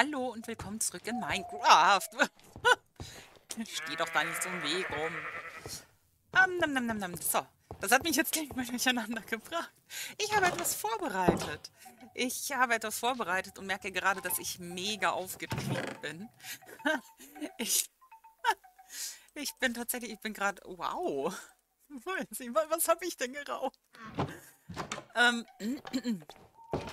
Hallo und willkommen zurück in Minecraft. Steh doch da nicht so im Weg rum. Um, nam, nam, nam, nam. So, das hat mich jetzt gleich mal durcheinander gebracht. Ich habe etwas vorbereitet. Ich habe etwas vorbereitet und merke gerade, dass ich mega aufgetrieben bin. Ich, ich bin tatsächlich, ich bin gerade, wow. Was habe ich denn geraucht? Ähm,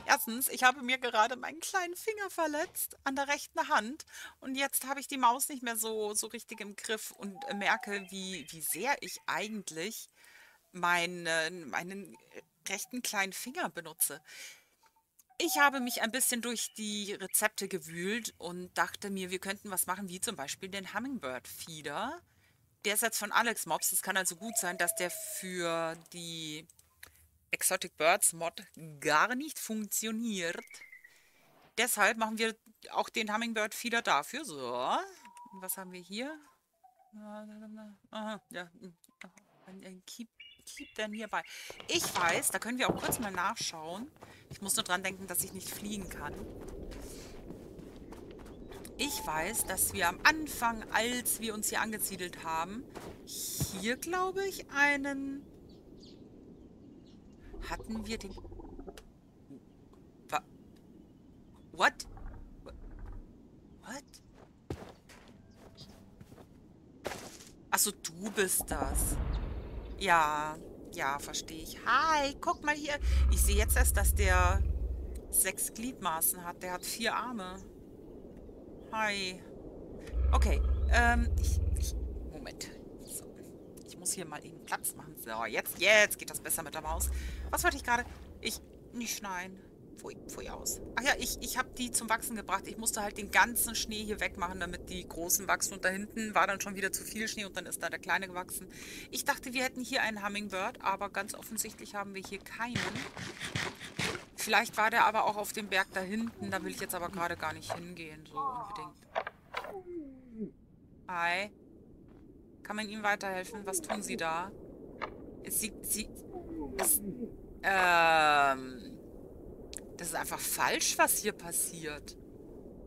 Erstens, ich habe mir gerade meinen kleinen Finger verletzt an der rechten Hand und jetzt habe ich die Maus nicht mehr so, so richtig im Griff und merke, wie, wie sehr ich eigentlich meinen, meinen rechten kleinen Finger benutze. Ich habe mich ein bisschen durch die Rezepte gewühlt und dachte mir, wir könnten was machen, wie zum Beispiel den Hummingbird Feeder. Der ist jetzt von Alex Mobs. Es kann also gut sein, dass der für die Exotic Birds Mod gar nicht funktioniert. Deshalb machen wir auch den Hummingbird Feeder dafür. So. Was haben wir hier? Aha, ja. Keep, keep denn hierbei. Ich weiß, da können wir auch kurz mal nachschauen. Ich muss nur dran denken, dass ich nicht fliegen kann. Ich weiß, dass wir am Anfang, als wir uns hier angesiedelt haben, hier, glaube ich, einen hatten wir den... Wa What? What? Achso, du bist das. Ja, ja, verstehe ich. Hi, guck mal hier. Ich sehe jetzt erst, dass der sechs Gliedmaßen hat. Der hat vier Arme. Hi. Okay, ähm, ich, ich, Moment muss hier mal eben Platz machen. So, jetzt, jetzt geht das besser mit der Maus. Was wollte ich gerade? Ich, nicht schneien. Pfui, pfui aus. Ach ja, ich, ich habe die zum Wachsen gebracht. Ich musste halt den ganzen Schnee hier wegmachen, damit die großen wachsen. Und da hinten war dann schon wieder zu viel Schnee und dann ist da der kleine gewachsen. Ich dachte, wir hätten hier einen Hummingbird, aber ganz offensichtlich haben wir hier keinen. Vielleicht war der aber auch auf dem Berg da hinten. Da will ich jetzt aber gerade gar nicht hingehen, so unbedingt. Hi. Kann man Ihnen weiterhelfen? Was tun Sie da? Sie, Sie, es, ähm, das ist einfach falsch, was hier passiert.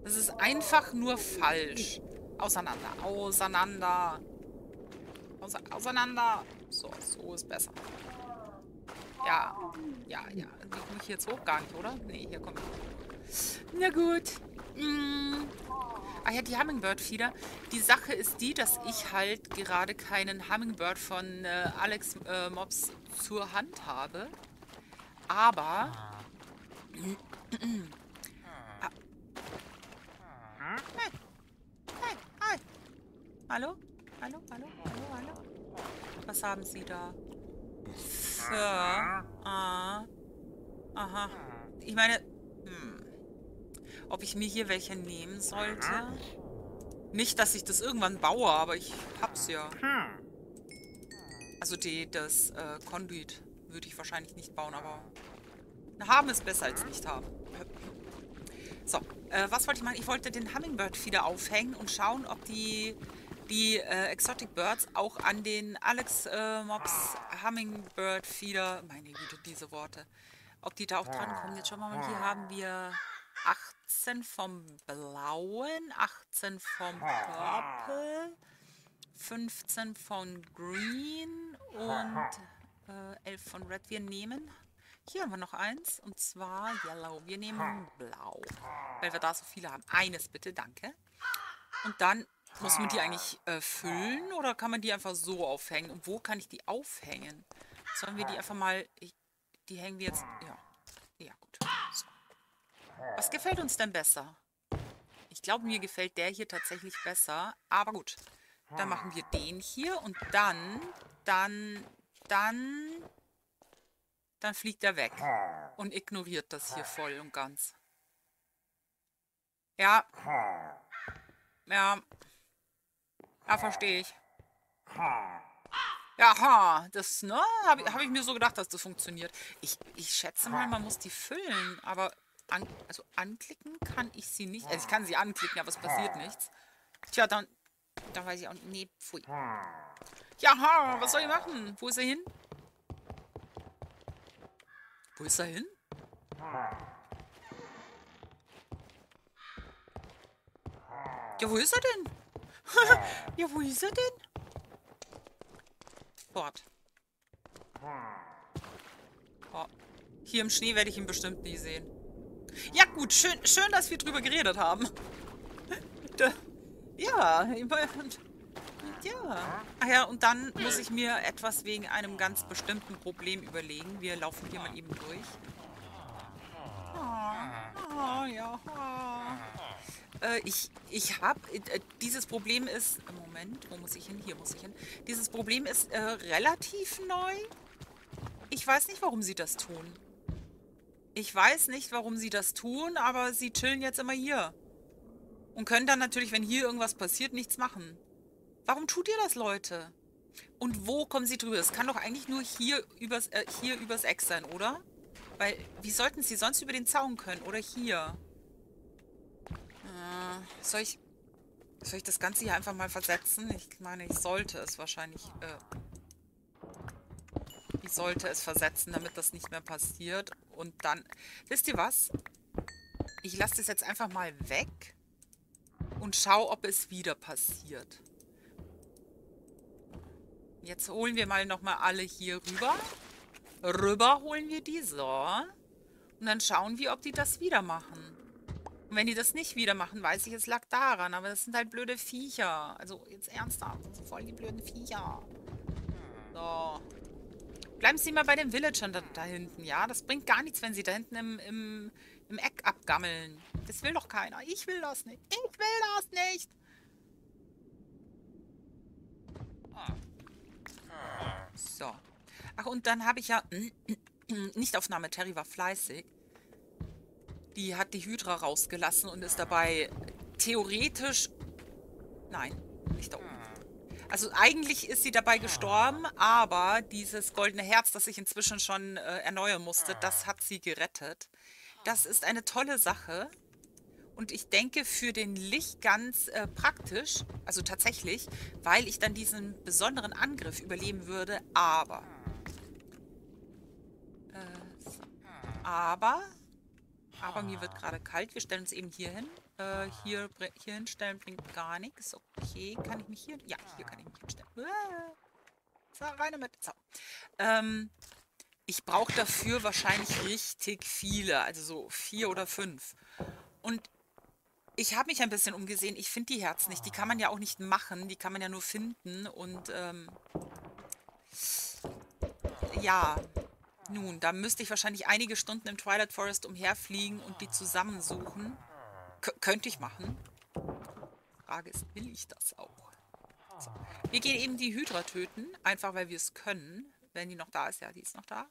Das ist einfach nur falsch. Auseinander, auseinander. Ause auseinander. So, so ist besser. Ja, ja, ja. Komme ich jetzt hoch? Gar nicht, oder? Nee, hier komme ich. Na gut. Mm. Ah ja, die Hummingbird-Feeder. Die Sache ist die, dass ich halt gerade keinen Hummingbird von äh, Alex äh, Mobs zur Hand habe. Aber... Hey. Hey, hi. Hallo? Hallo, hallo, hallo, hallo. Was haben Sie da? Für... Ah. Aha. Ich meine... Hm ob ich mir hier welche nehmen sollte. Nicht, dass ich das irgendwann baue, aber ich hab's ja. Also die, das äh, Conduit würde ich wahrscheinlich nicht bauen, aber haben ist besser als nicht haben. So, äh, was wollte ich machen? Ich wollte den Hummingbird wieder aufhängen und schauen, ob die, die äh, Exotic Birds auch an den Alex äh, Mobs Hummingbird Feeder, meine Güte, diese Worte, ob die da auch dran kommen. Jetzt schauen wir mal, hier haben wir 18 vom Blauen, 18 vom Purple, 15 von Green und äh, 11 von Red. Wir nehmen, hier haben wir noch eins, und zwar Yellow. Wir nehmen Blau, weil wir da so viele haben. Eines bitte, danke. Und dann muss man die eigentlich äh, füllen oder kann man die einfach so aufhängen? Und wo kann ich die aufhängen? Sollen wir die einfach mal, die hängen wir jetzt, ja, ja gut, so. Was gefällt uns denn besser? Ich glaube, mir gefällt der hier tatsächlich besser. Aber gut, dann machen wir den hier und dann, dann, dann, dann fliegt er weg und ignoriert das hier voll und ganz. Ja. Ja. Ja, verstehe ich. Ja, ha, das, ne, habe hab ich mir so gedacht, dass das funktioniert. Ich, ich schätze mal, man muss die füllen, aber an, also anklicken kann ich sie nicht. Also ich kann sie anklicken, aber es passiert nichts. Tja, dann, dann weiß ich auch nicht. Nee, pfui. Ja, ha, was soll ich machen? Wo ist er hin? Wo ist er hin? Ja, wo ist er denn? ja, wo ist er denn? Fort. Oh. Hier im Schnee werde ich ihn bestimmt nie sehen. Ja, gut, schön, schön dass wir drüber geredet haben. ja, ja. Ach ja, und dann muss ich mir etwas wegen einem ganz bestimmten Problem überlegen. Wir laufen hier mal eben durch. Oh, oh ja. Oh. Äh, ich ich habe, äh, dieses Problem ist, Moment, wo muss ich hin? Hier muss ich hin. Dieses Problem ist äh, relativ neu. Ich weiß nicht, warum sie das tun. Ich weiß nicht, warum sie das tun, aber sie chillen jetzt immer hier. Und können dann natürlich, wenn hier irgendwas passiert, nichts machen. Warum tut ihr das, Leute? Und wo kommen sie drüber? Es kann doch eigentlich nur hier übers, äh, hier übers Eck sein, oder? Weil, wie sollten sie sonst über den Zaun können? Oder hier? Äh, soll ich... Soll ich das Ganze hier einfach mal versetzen? Ich meine, ich sollte es wahrscheinlich... Äh, ich sollte es versetzen, damit das nicht mehr passiert. Und dann... Wisst ihr was? Ich lasse das jetzt einfach mal weg und schau, ob es wieder passiert. Jetzt holen wir mal nochmal alle hier rüber. Rüber holen wir die. So. Und dann schauen wir, ob die das wieder machen. Und wenn die das nicht wieder machen, weiß ich, es lag daran. Aber das sind halt blöde Viecher. Also jetzt ernsthaft. Voll die blöden Viecher. So. Bleiben Sie mal bei den Villagern da, da, hinten, ja? Das bringt gar nichts, wenn Sie da hinten im, im, im Eck abgammeln. Das will doch keiner. Ich will das nicht. Ich will das nicht. So. Ach, und dann habe ich ja... Nichtaufnahme, Terry war fleißig. Die hat die Hydra rausgelassen und ist dabei theoretisch... Nein, nicht da oben. Also eigentlich ist sie dabei gestorben, aber dieses goldene Herz, das ich inzwischen schon äh, erneuern musste, das hat sie gerettet. Das ist eine tolle Sache. Und ich denke für den Licht ganz äh, praktisch, also tatsächlich, weil ich dann diesen besonderen Angriff überleben würde, aber... Äh, so. Aber... Aber mir wird gerade kalt. Wir stellen uns eben hier hin. Äh, hier, hier hinstellen bringt gar nichts. Okay, kann ich mich hier... Ja, hier kann ich mich hinstellen. So, rein damit. So. Ähm, ich brauche dafür wahrscheinlich richtig viele. Also so vier oder fünf. Und ich habe mich ein bisschen umgesehen. Ich finde die Herzen nicht. Die kann man ja auch nicht machen. Die kann man ja nur finden. Und ähm, ja, nun, da müsste ich wahrscheinlich einige Stunden im Twilight Forest umherfliegen und die zusammensuchen. K könnte ich machen. Frage ist, will ich das auch? So. Wir gehen eben die Hydra töten, einfach weil wir es können. Wenn die noch da ist, ja, die ist noch da.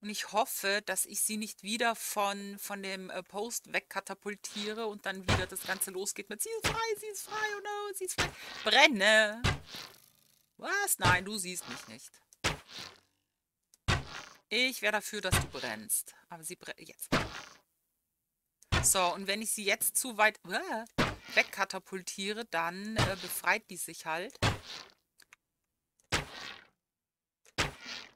Und ich hoffe, dass ich sie nicht wieder von, von dem äh, Post wegkatapultiere und dann wieder das Ganze losgeht mit Sie ist frei, sie ist frei, oh no, sie ist frei. Brenne! Was? Nein, du siehst mich nicht. Ich wäre dafür, dass du brennst. Aber sie brennt jetzt. So, und wenn ich sie jetzt zu weit wegkatapultiere, dann äh, befreit die sich halt.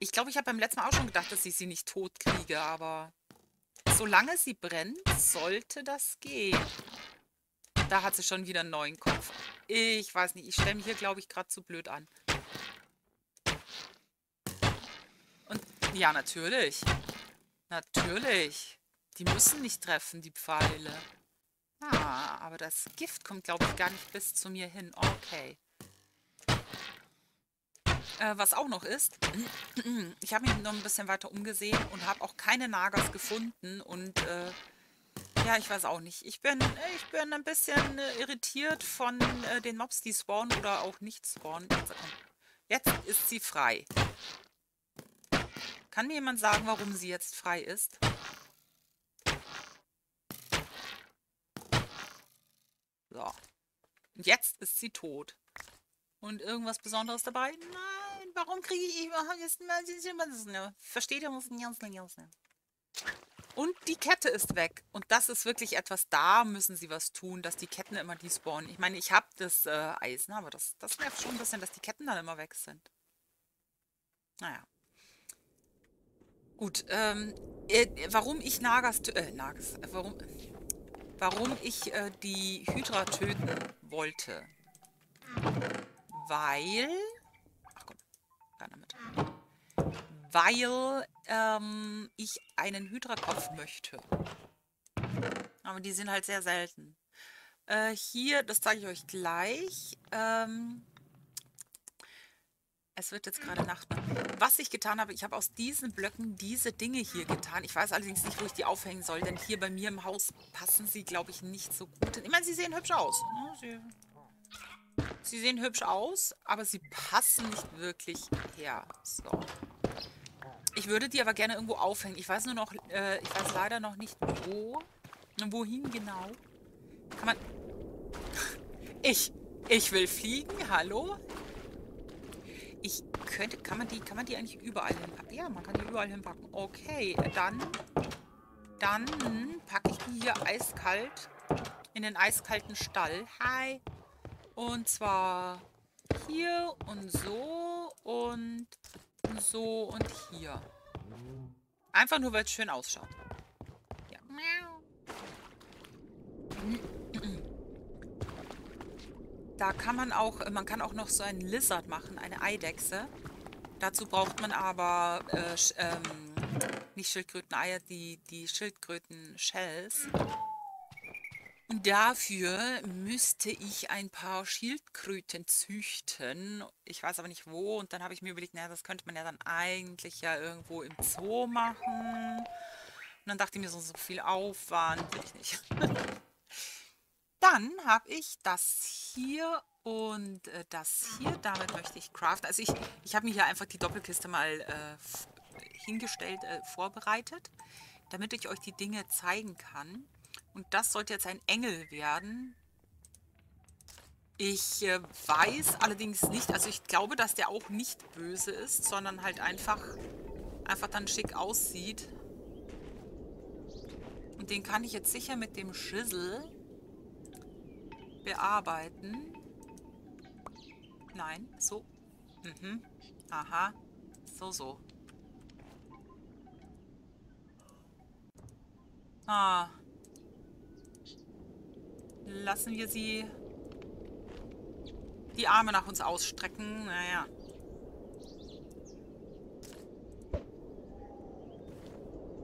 Ich glaube, ich habe beim letzten Mal auch schon gedacht, dass ich sie nicht tot kriege, aber solange sie brennt, sollte das gehen. Da hat sie schon wieder einen neuen Kopf. Ich weiß nicht, ich stelle mich hier, glaube ich, gerade zu blöd an. Und ja, natürlich. Natürlich. Die müssen nicht treffen, die Pfeile. Ah, aber das Gift kommt, glaube ich, gar nicht bis zu mir hin. Okay. Äh, was auch noch ist, ich habe mich noch ein bisschen weiter umgesehen und habe auch keine Nagas gefunden und äh, ja, ich weiß auch nicht. Ich bin, ich bin ein bisschen äh, irritiert von äh, den Mobs, die spawnen oder auch nicht spawnen. Jetzt ist sie frei. Kann mir jemand sagen, warum sie jetzt frei ist? So. Und jetzt ist sie tot. Und irgendwas Besonderes dabei? Nein warum kriege ich Versteht ihr? Und die Kette ist weg. Und das ist wirklich etwas, da müssen sie was tun, dass die Ketten immer despawnen. Ich meine, ich habe das äh, Eisen, aber das, das nervt schon ein bisschen, dass die Ketten dann immer weg sind. Naja. Gut, ähm, äh, warum ich Nagas, äh, Nagas, äh, warum, warum ich äh, die Hydra töten wollte. Weil... Ach Gott, gar damit. Weil ähm, ich einen Hydra-Kopf möchte. Aber die sind halt sehr selten. Äh, hier, das zeige ich euch gleich. Ähm, es wird jetzt gerade Nacht. Was ich getan habe, ich habe aus diesen Blöcken diese Dinge hier getan. Ich weiß allerdings nicht, wo ich die aufhängen soll, denn hier bei mir im Haus passen sie, glaube ich, nicht so gut. Ich meine, sie sehen hübsch aus. Ne? Sie, sehen hübsch aus, aber sie passen nicht wirklich her. So. Ich würde die aber gerne irgendwo aufhängen. Ich weiß nur noch, äh, ich weiß leider noch nicht wo. Wohin genau? Kann man... Ich, ich will fliegen, hallo? Ich könnte, kann man die, kann man die eigentlich überall hinpacken? Ja, man kann die überall hinpacken. Okay, dann, dann packe ich die hier eiskalt in den eiskalten Stall. Hi. Und zwar hier und so und so und hier. Einfach nur, weil es schön ausschaut. Ja. Da kann man auch, man kann auch noch so einen Lizard machen, eine Eidechse. Dazu braucht man aber äh, ähm, nicht Schildkröten-Eier, die, die Schildkröten-Shells. Und dafür müsste ich ein paar Schildkröten züchten. Ich weiß aber nicht wo. Und dann habe ich mir überlegt, naja, das könnte man ja dann eigentlich ja irgendwo im Zoo machen. Und dann dachte ich mir, so, so viel Aufwand will ich nicht. Dann habe ich das hier und äh, das hier. Damit möchte ich craften. Also ich, ich habe mir hier einfach die Doppelkiste mal äh, hingestellt, äh, vorbereitet, damit ich euch die Dinge zeigen kann. Und das sollte jetzt ein Engel werden. Ich äh, weiß allerdings nicht, also ich glaube, dass der auch nicht böse ist, sondern halt einfach, einfach dann schick aussieht. Und den kann ich jetzt sicher mit dem Schissel bearbeiten. Nein, so. Mhm. Aha. So, so. Ah. Lassen wir sie die Arme nach uns ausstrecken. Naja.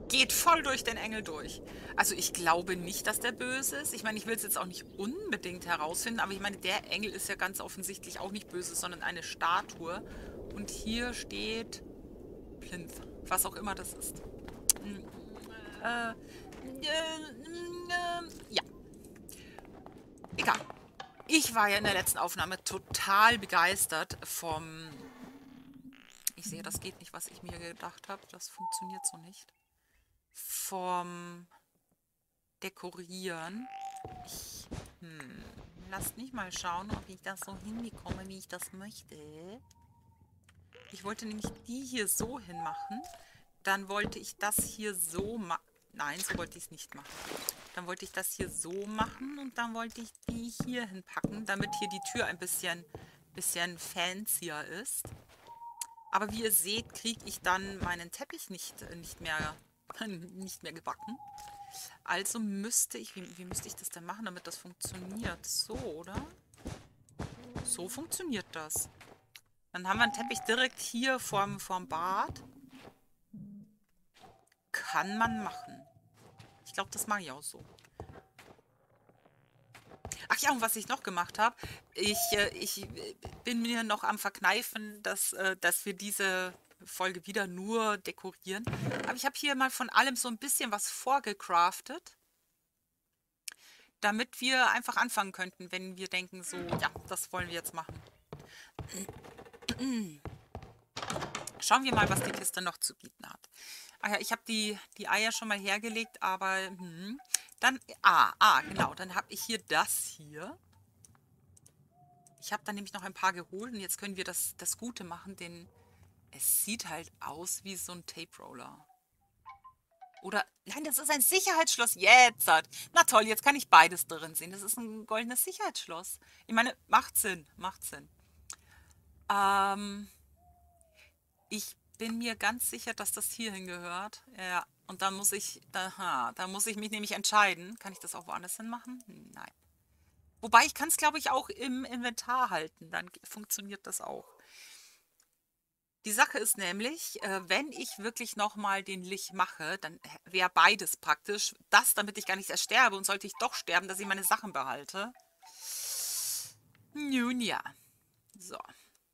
Geht voll durch den Engel durch. Also ich glaube nicht, dass der böse ist. Ich meine, ich will es jetzt auch nicht unbedingt herausfinden, aber ich meine, der Engel ist ja ganz offensichtlich auch nicht böse, sondern eine Statue. Und hier steht Plinth, was auch immer das ist. Äh, äh, äh, ja. Egal. Ich war ja in der letzten Aufnahme total begeistert vom... Ich sehe, das geht nicht, was ich mir gedacht habe. Das funktioniert so nicht vom Dekorieren. Ich, hm, lasst mich mal schauen, ob ich das so hinbekomme, wie ich das möchte. Ich wollte nämlich die hier so hinmachen. Dann wollte ich das hier so machen. Nein, so wollte ich es nicht machen. Dann wollte ich das hier so machen und dann wollte ich die hier hinpacken, damit hier die Tür ein bisschen, bisschen fancier ist. Aber wie ihr seht, kriege ich dann meinen Teppich nicht, nicht mehr nicht mehr gebacken. Also müsste ich, wie, wie müsste ich das denn machen, damit das funktioniert? So, oder? So funktioniert das. Dann haben wir einen Teppich direkt hier vorm, vorm Bad. Kann man machen. Ich glaube, das mache ich auch so. Ach ja, und was ich noch gemacht habe, ich, äh, ich bin mir noch am Verkneifen, dass, äh, dass wir diese Folge wieder nur dekorieren. Aber ich habe hier mal von allem so ein bisschen was vorgecraftet, damit wir einfach anfangen könnten, wenn wir denken, so, ja, das wollen wir jetzt machen. Schauen wir mal, was die Kiste noch zu bieten hat. Ach ja, ich habe die, die Eier schon mal hergelegt, aber hm, dann, ah, ah, genau, dann habe ich hier das hier. Ich habe dann nämlich noch ein paar geholt und jetzt können wir das, das Gute machen, den, es sieht halt aus wie so ein Tape-Roller. Oder, nein, das ist ein Sicherheitsschloss. Jetzt. Na toll, jetzt kann ich beides drin sehen. Das ist ein goldenes Sicherheitsschloss. Ich meine, macht Sinn, macht Sinn. Ähm, ich bin mir ganz sicher, dass das hier hingehört. Ja, Und dann muss ich, aha, da muss ich mich nämlich entscheiden. Kann ich das auch woanders hin machen? Nein. Wobei ich kann es, glaube ich, auch im Inventar halten. Dann funktioniert das auch. Die Sache ist nämlich, äh, wenn ich wirklich nochmal den Lich mache, dann wäre beides praktisch. Das, damit ich gar nicht erst sterbe und sollte ich doch sterben, dass ich meine Sachen behalte. Nun ja. So.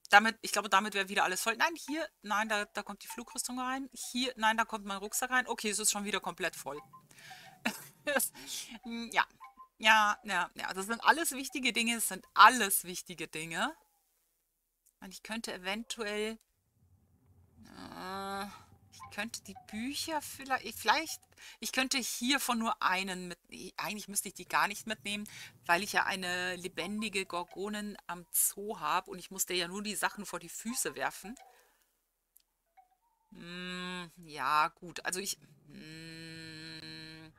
Damit, ich glaube, damit wäre wieder alles voll. Nein, hier, nein, da, da kommt die Flugrüstung rein. Hier, nein, da kommt mein Rucksack rein. Okay, es ist schon wieder komplett voll. ja. Ja, ja, ja. Das sind alles wichtige Dinge. Das sind alles wichtige Dinge. Und ich könnte eventuell ich könnte die Bücher vielleicht, vielleicht, ich könnte hiervon nur einen mit, eigentlich müsste ich die gar nicht mitnehmen, weil ich ja eine lebendige Gorgonin am Zoo habe und ich musste ja nur die Sachen vor die Füße werfen. Hm, ja, gut, also ich, hm,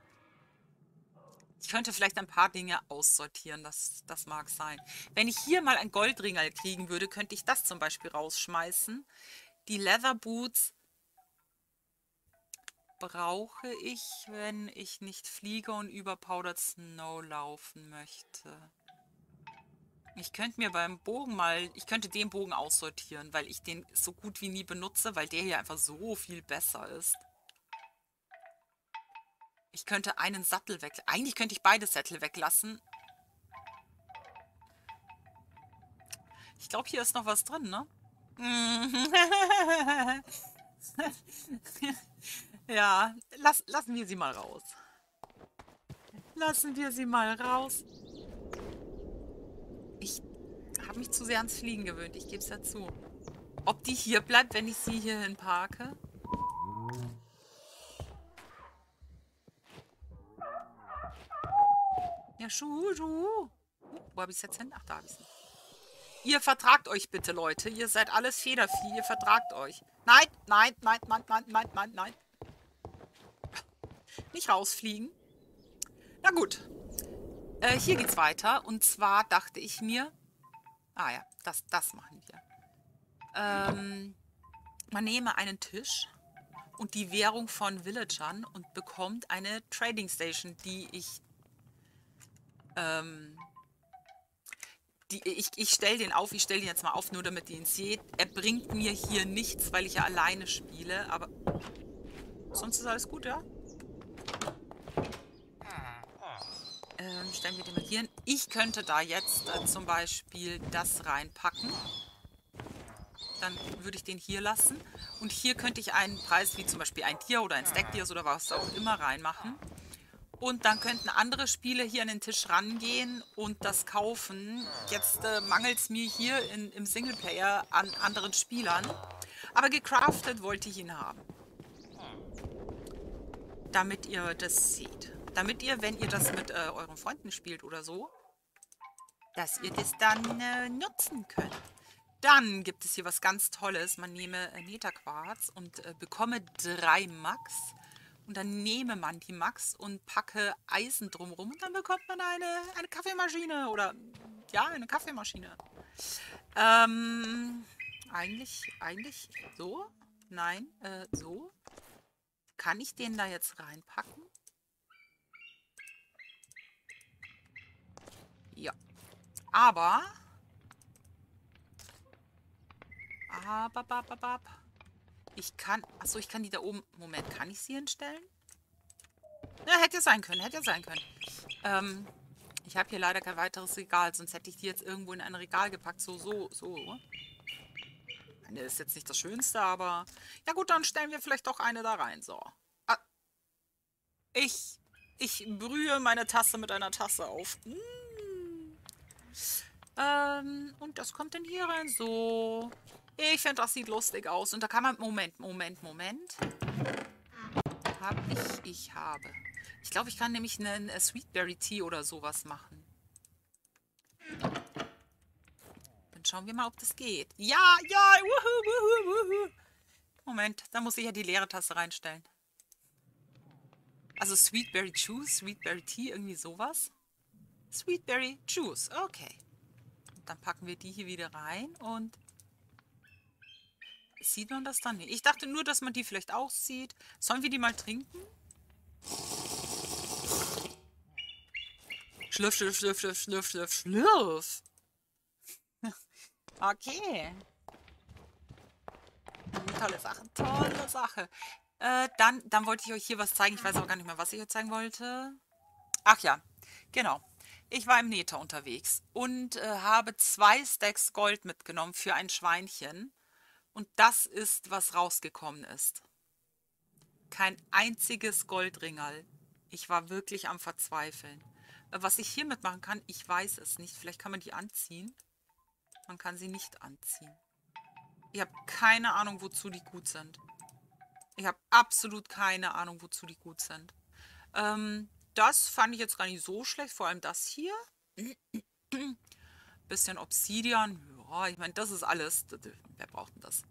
ich könnte vielleicht ein paar Dinge aussortieren, das, das mag sein. Wenn ich hier mal ein Goldringel kriegen würde, könnte ich das zum Beispiel rausschmeißen. Die Leather Boots brauche ich, wenn ich nicht fliege und über Powdered Snow laufen möchte. Ich könnte mir beim Bogen mal, ich könnte den Bogen aussortieren, weil ich den so gut wie nie benutze, weil der hier einfach so viel besser ist. Ich könnte einen Sattel weg... Eigentlich könnte ich beide Sättel weglassen. Ich glaube, hier ist noch was drin, ne? ja, lass, lassen wir sie mal raus. Lassen wir sie mal raus. Ich habe mich zu sehr ans Fliegen gewöhnt, ich gebe es ja zu. Ob die hier bleibt, wenn ich sie hierhin parke? Ja, Schuh, Schuh. Wo habe ich es jetzt hin? Ach, da habe ich es nicht. Ihr vertragt euch bitte, Leute. Ihr seid alles Federvieh. Ihr vertragt euch. Nein, nein, nein, nein, nein, nein, nein, nein. Nicht rausfliegen. Na gut. Äh, hier geht's weiter. Und zwar dachte ich mir... Ah ja, das, das machen wir. Ähm, man nehme einen Tisch und die Währung von Villagern und bekommt eine Trading Station, die ich ähm, die, ich, ich stelle den auf, ich stelle den jetzt mal auf, nur damit ihr ihn seht. Er bringt mir hier nichts, weil ich ja alleine spiele, aber sonst ist alles gut, ja? Ähm, stellen wir den mal hier hin. Ich könnte da jetzt äh, zum Beispiel das reinpacken. Dann würde ich den hier lassen. Und hier könnte ich einen Preis, wie zum Beispiel ein Tier oder ein Stack-Tiers oder was auch immer reinmachen. Und dann könnten andere Spieler hier an den Tisch rangehen und das kaufen. Jetzt äh, mangelt es mir hier in, im Singleplayer an anderen Spielern. Aber gecraftet wollte ich ihn haben. Damit ihr das seht. Damit ihr, wenn ihr das mit äh, euren Freunden spielt oder so, dass ihr das dann äh, nutzen könnt. Dann gibt es hier was ganz Tolles. Man nehme äh, Netaquarz und äh, bekomme drei Max. Und dann nehme man die Max und packe Eisen drumherum und dann bekommt man eine, eine Kaffeemaschine oder ja, eine Kaffeemaschine. Ähm, eigentlich, eigentlich so? Nein, äh, so? Kann ich den da jetzt reinpacken? Ja. Aber... Aber, bap, bap, bap. Ich kann... Achso, ich kann die da oben... Moment, kann ich sie hinstellen? Ja, hätte ja sein können, hätte ja sein können. Ähm, ich habe hier leider kein weiteres Regal, sonst hätte ich die jetzt irgendwo in ein Regal gepackt. So, so, so. Eine ist jetzt nicht das Schönste, aber... Ja gut, dann stellen wir vielleicht doch eine da rein. So. Ah. Ich... Ich brühe meine Tasse mit einer Tasse auf. Mmh. Ähm, und das kommt dann hier rein. So. Ich finde, das sieht lustig aus. Und da kann man... Moment, Moment, Moment. Hab ich... Ich habe... Ich glaube, ich kann nämlich einen äh, Sweetberry Tea oder sowas machen. Dann schauen wir mal, ob das geht. Ja, ja, wuhu, wuhu, wuhu. Moment, da muss ich ja die leere Tasse reinstellen. Also Sweetberry Juice, Sweetberry Tea, irgendwie sowas. Sweetberry Juice, okay. Dann packen wir die hier wieder rein und Sieht man das dann? Nee. Ich dachte nur, dass man die vielleicht auch sieht. Sollen wir die mal trinken? Schlürf, schlürf, schlürf, schlürf, schlürf, schlürf, schlürf. okay. Tolle Sache, tolle Sache. Äh, dann, dann wollte ich euch hier was zeigen. Ich weiß aber gar nicht mehr, was ich euch zeigen wollte. Ach ja, genau. Ich war im Nether unterwegs und äh, habe zwei Stacks Gold mitgenommen für ein Schweinchen. Und das ist, was rausgekommen ist. Kein einziges Goldringerl. Ich war wirklich am Verzweifeln. Äh, was ich hiermit machen kann, ich weiß es nicht. Vielleicht kann man die anziehen. Man kann sie nicht anziehen. Ich habe keine Ahnung, wozu die gut sind. Ich habe absolut keine Ahnung, wozu die gut sind. Ähm, das fand ich jetzt gar nicht so schlecht. Vor allem das hier. Bisschen Obsidian. Ja, ich meine, das ist alles. Wer braucht denn das?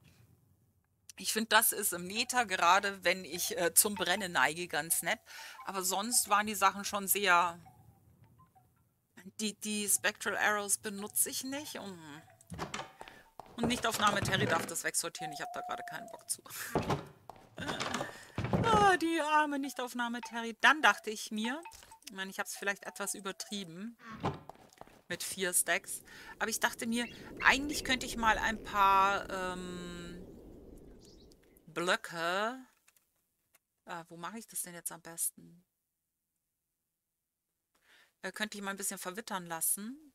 Ich finde, das ist im Nether, gerade wenn ich äh, zum Brennen neige, ganz nett. Aber sonst waren die Sachen schon sehr... Die, die Spectral Arrows benutze ich nicht. Und, und nicht auf Name Terry darf das wegsortieren. Ich habe da gerade keinen Bock zu. ah, die arme Nichtaufnahme Terry. Dann dachte ich mir, ich meine, ich habe es vielleicht etwas übertrieben mit vier Stacks. Aber ich dachte mir, eigentlich könnte ich mal ein paar ähm, Blöcke... Äh, wo mache ich das denn jetzt am besten? Äh, könnte ich mal ein bisschen verwittern lassen.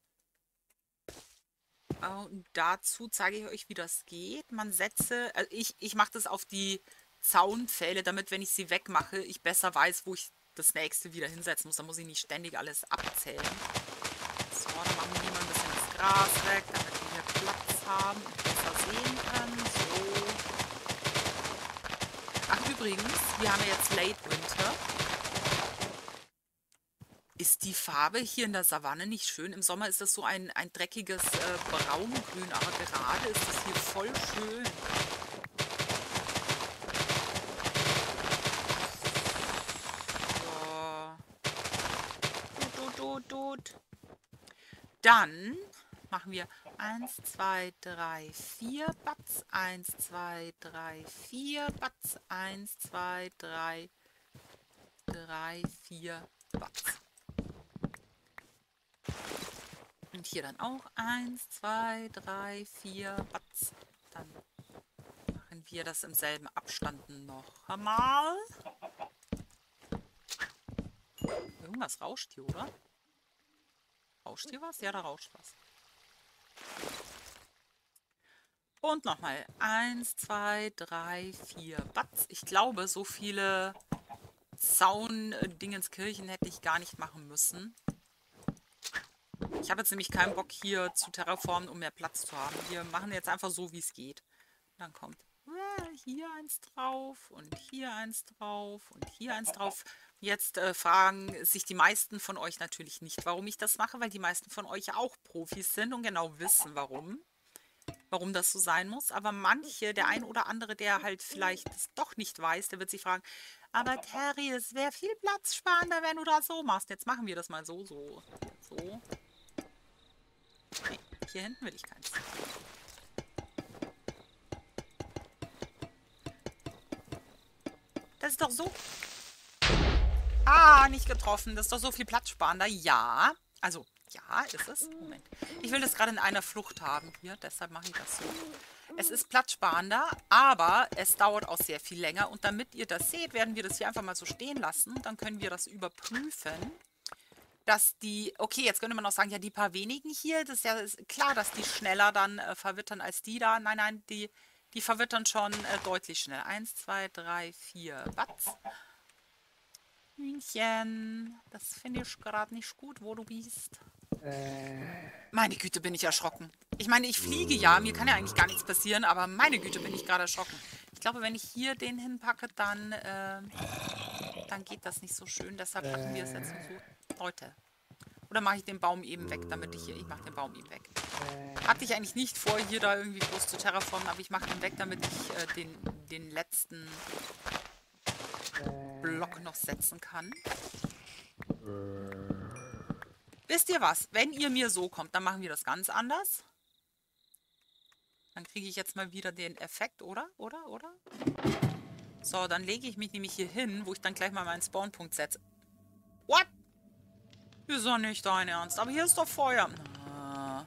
Und dazu zeige ich euch, wie das geht. Man setze, also ich, ich mache das auf die Zaunpfähle, damit, wenn ich sie wegmache, ich besser weiß, wo ich das nächste wieder hinsetzen muss. Da muss ich nicht ständig alles abzählen. So, dann machen wir hier mal ein bisschen das Gras weg, damit wir hier Platz haben und besser sehen können. So. Ach, übrigens, wir haben ja jetzt Late Winter. Ist die Farbe hier in der Savanne nicht schön? Im Sommer ist das so ein, ein dreckiges äh, Braungrün, aber gerade ist das hier voll schön. Dann machen wir 1, 2, 3, 4 Batz. 1, 2, 3, 4 Batz. 1, 2, 3, 3, 4 Batz. Und hier dann auch 1, 2, 3, 4 Batz. Dann machen wir das im selben Abstand noch einmal. Irgendwas rauscht hier, oder? Rauscht hier was? Ja, da rauscht was. Und nochmal. Eins, zwei, drei, vier. Batz. Ich glaube, so viele Zaun-Dingenskirchen hätte ich gar nicht machen müssen. Ich habe jetzt nämlich keinen Bock hier zu terraformen, um mehr Platz zu haben. Wir machen jetzt einfach so, wie es geht. dann kommt hier eins drauf und hier eins drauf und hier eins drauf. Jetzt äh, fragen sich die meisten von euch natürlich nicht, warum ich das mache, weil die meisten von euch auch Profis sind und genau wissen, warum. Warum das so sein muss. Aber manche, der ein oder andere, der halt vielleicht das doch nicht weiß, der wird sich fragen, aber Terry, es wäre viel platzsparender, wenn du das so machst. Jetzt machen wir das mal so, so, so. Nee, hier hinten will ich keins. Das ist doch so Ah, nicht getroffen. Das ist doch so viel platzsparender. Ja. Also, ja, ist es. Moment. Ich will das gerade in einer Flucht haben hier, deshalb mache ich das so. Es ist platzsparender, aber es dauert auch sehr viel länger. Und damit ihr das seht, werden wir das hier einfach mal so stehen lassen. Dann können wir das überprüfen, dass die... Okay, jetzt könnte man auch sagen, ja, die paar wenigen hier, das ist ja klar, dass die schneller dann äh, verwittern als die da. Nein, nein, die, die verwittern schon äh, deutlich schneller. Eins, zwei, drei, vier, Watts. Hühnchen, das finde ich gerade nicht gut, wo du bist. Äh. Meine Güte, bin ich erschrocken. Ich meine, ich fliege ja, mir kann ja eigentlich gar nichts passieren, aber meine Güte, bin ich gerade erschrocken. Ich glaube, wenn ich hier den hinpacke, dann, äh, dann geht das nicht so schön. Deshalb packen wir es jetzt so. Leute. Oder mache ich den Baum eben weg, damit ich hier... Ich mache den Baum eben weg. Hatte ich eigentlich nicht vor, hier da irgendwie groß zu terraformen, aber ich mache den weg, damit ich äh, den, den letzten Block noch setzen kann. Wisst ihr was? Wenn ihr mir so kommt, dann machen wir das ganz anders. Dann kriege ich jetzt mal wieder den Effekt, oder? Oder? Oder? So, dann lege ich mich nämlich hier hin, wo ich dann gleich mal meinen Spawnpunkt setze. What? Ist doch nicht dein Ernst. Aber hier ist doch Feuer. Ah.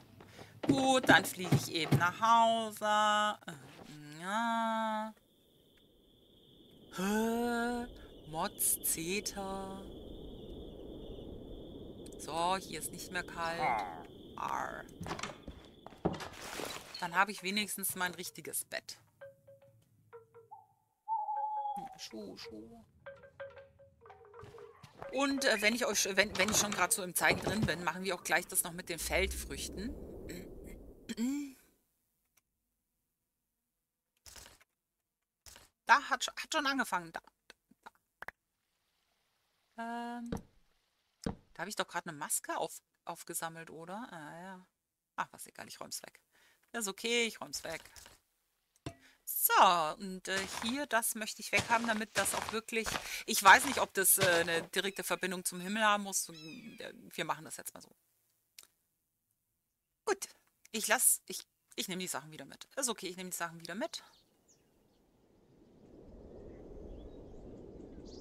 Gut, dann fliege ich eben nach Hause. Ja. Hä? Mods, Zeta. So, hier ist nicht mehr kalt. Arr. Dann habe ich wenigstens mein richtiges Bett. Schuh, Schuh. Und äh, wenn ich euch, wenn, wenn ich schon gerade so im Zeigen drin bin, machen wir auch gleich das noch mit den Feldfrüchten. Da hat, hat schon angefangen. Da. Ähm, da habe ich doch gerade eine Maske auf, aufgesammelt, oder? Ah, ja. Ach, was egal, ich räum's weg. Das ist okay, ich räum's weg. So, und äh, hier, das möchte ich weghaben, damit das auch wirklich... Ich weiß nicht, ob das äh, eine direkte Verbindung zum Himmel haben muss. Äh, wir machen das jetzt mal so. Gut, ich lasse... Ich, ich nehme die Sachen wieder mit. Ist okay, ich nehme die Sachen wieder mit.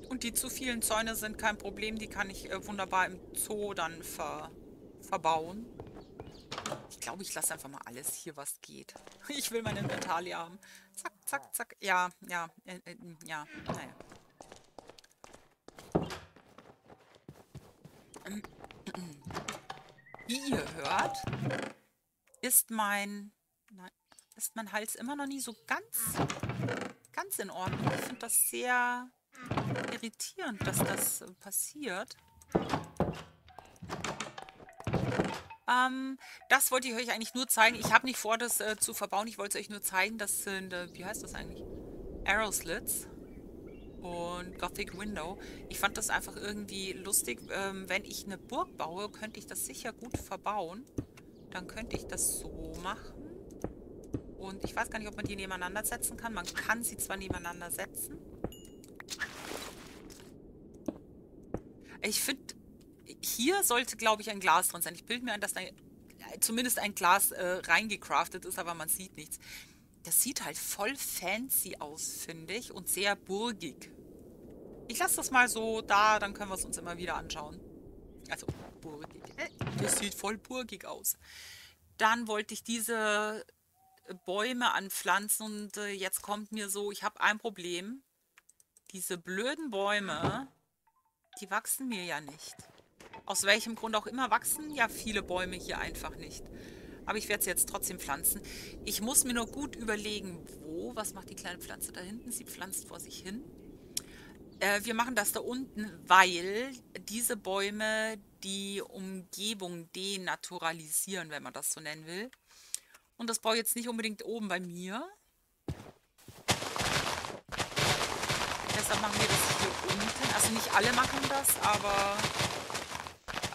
Und die zu vielen Zäune sind kein Problem. Die kann ich äh, wunderbar im Zoo dann ver, verbauen. Ich glaube, ich lasse einfach mal alles hier, was geht. Ich will mein Inventar leer haben. Zack, zack, zack. Ja, ja, äh, äh, ja, naja. Wie ihr hört, ist mein, nein, ist mein Hals immer noch nie so ganz, ganz in Ordnung. Ich finde das sehr irritierend, dass das passiert. Ähm, das wollte ich euch eigentlich nur zeigen. Ich habe nicht vor, das äh, zu verbauen. Ich wollte es euch nur zeigen. Das sind, äh, wie heißt das eigentlich? Arrow Slits und Gothic Window. Ich fand das einfach irgendwie lustig. Ähm, wenn ich eine Burg baue, könnte ich das sicher gut verbauen. Dann könnte ich das so machen. Und ich weiß gar nicht, ob man die nebeneinander setzen kann. Man kann sie zwar nebeneinander setzen. Ich finde, hier sollte, glaube ich, ein Glas drin sein. Ich bilde mir ein, dass da zumindest ein Glas äh, reingecraftet ist, aber man sieht nichts. Das sieht halt voll fancy aus, finde ich, und sehr burgig. Ich lasse das mal so da, dann können wir es uns immer wieder anschauen. Also, burgig. Das sieht voll burgig aus. Dann wollte ich diese Bäume anpflanzen und äh, jetzt kommt mir so, ich habe ein Problem. Diese blöden Bäume, die wachsen mir ja nicht. Aus welchem Grund auch immer wachsen ja viele Bäume hier einfach nicht. Aber ich werde sie jetzt trotzdem pflanzen. Ich muss mir nur gut überlegen, wo. Was macht die kleine Pflanze da hinten? Sie pflanzt vor sich hin. Äh, wir machen das da unten, weil diese Bäume die Umgebung denaturalisieren, wenn man das so nennen will. Und das brauche ich jetzt nicht unbedingt oben bei mir. Deshalb machen wir das unten. Also nicht alle machen das, aber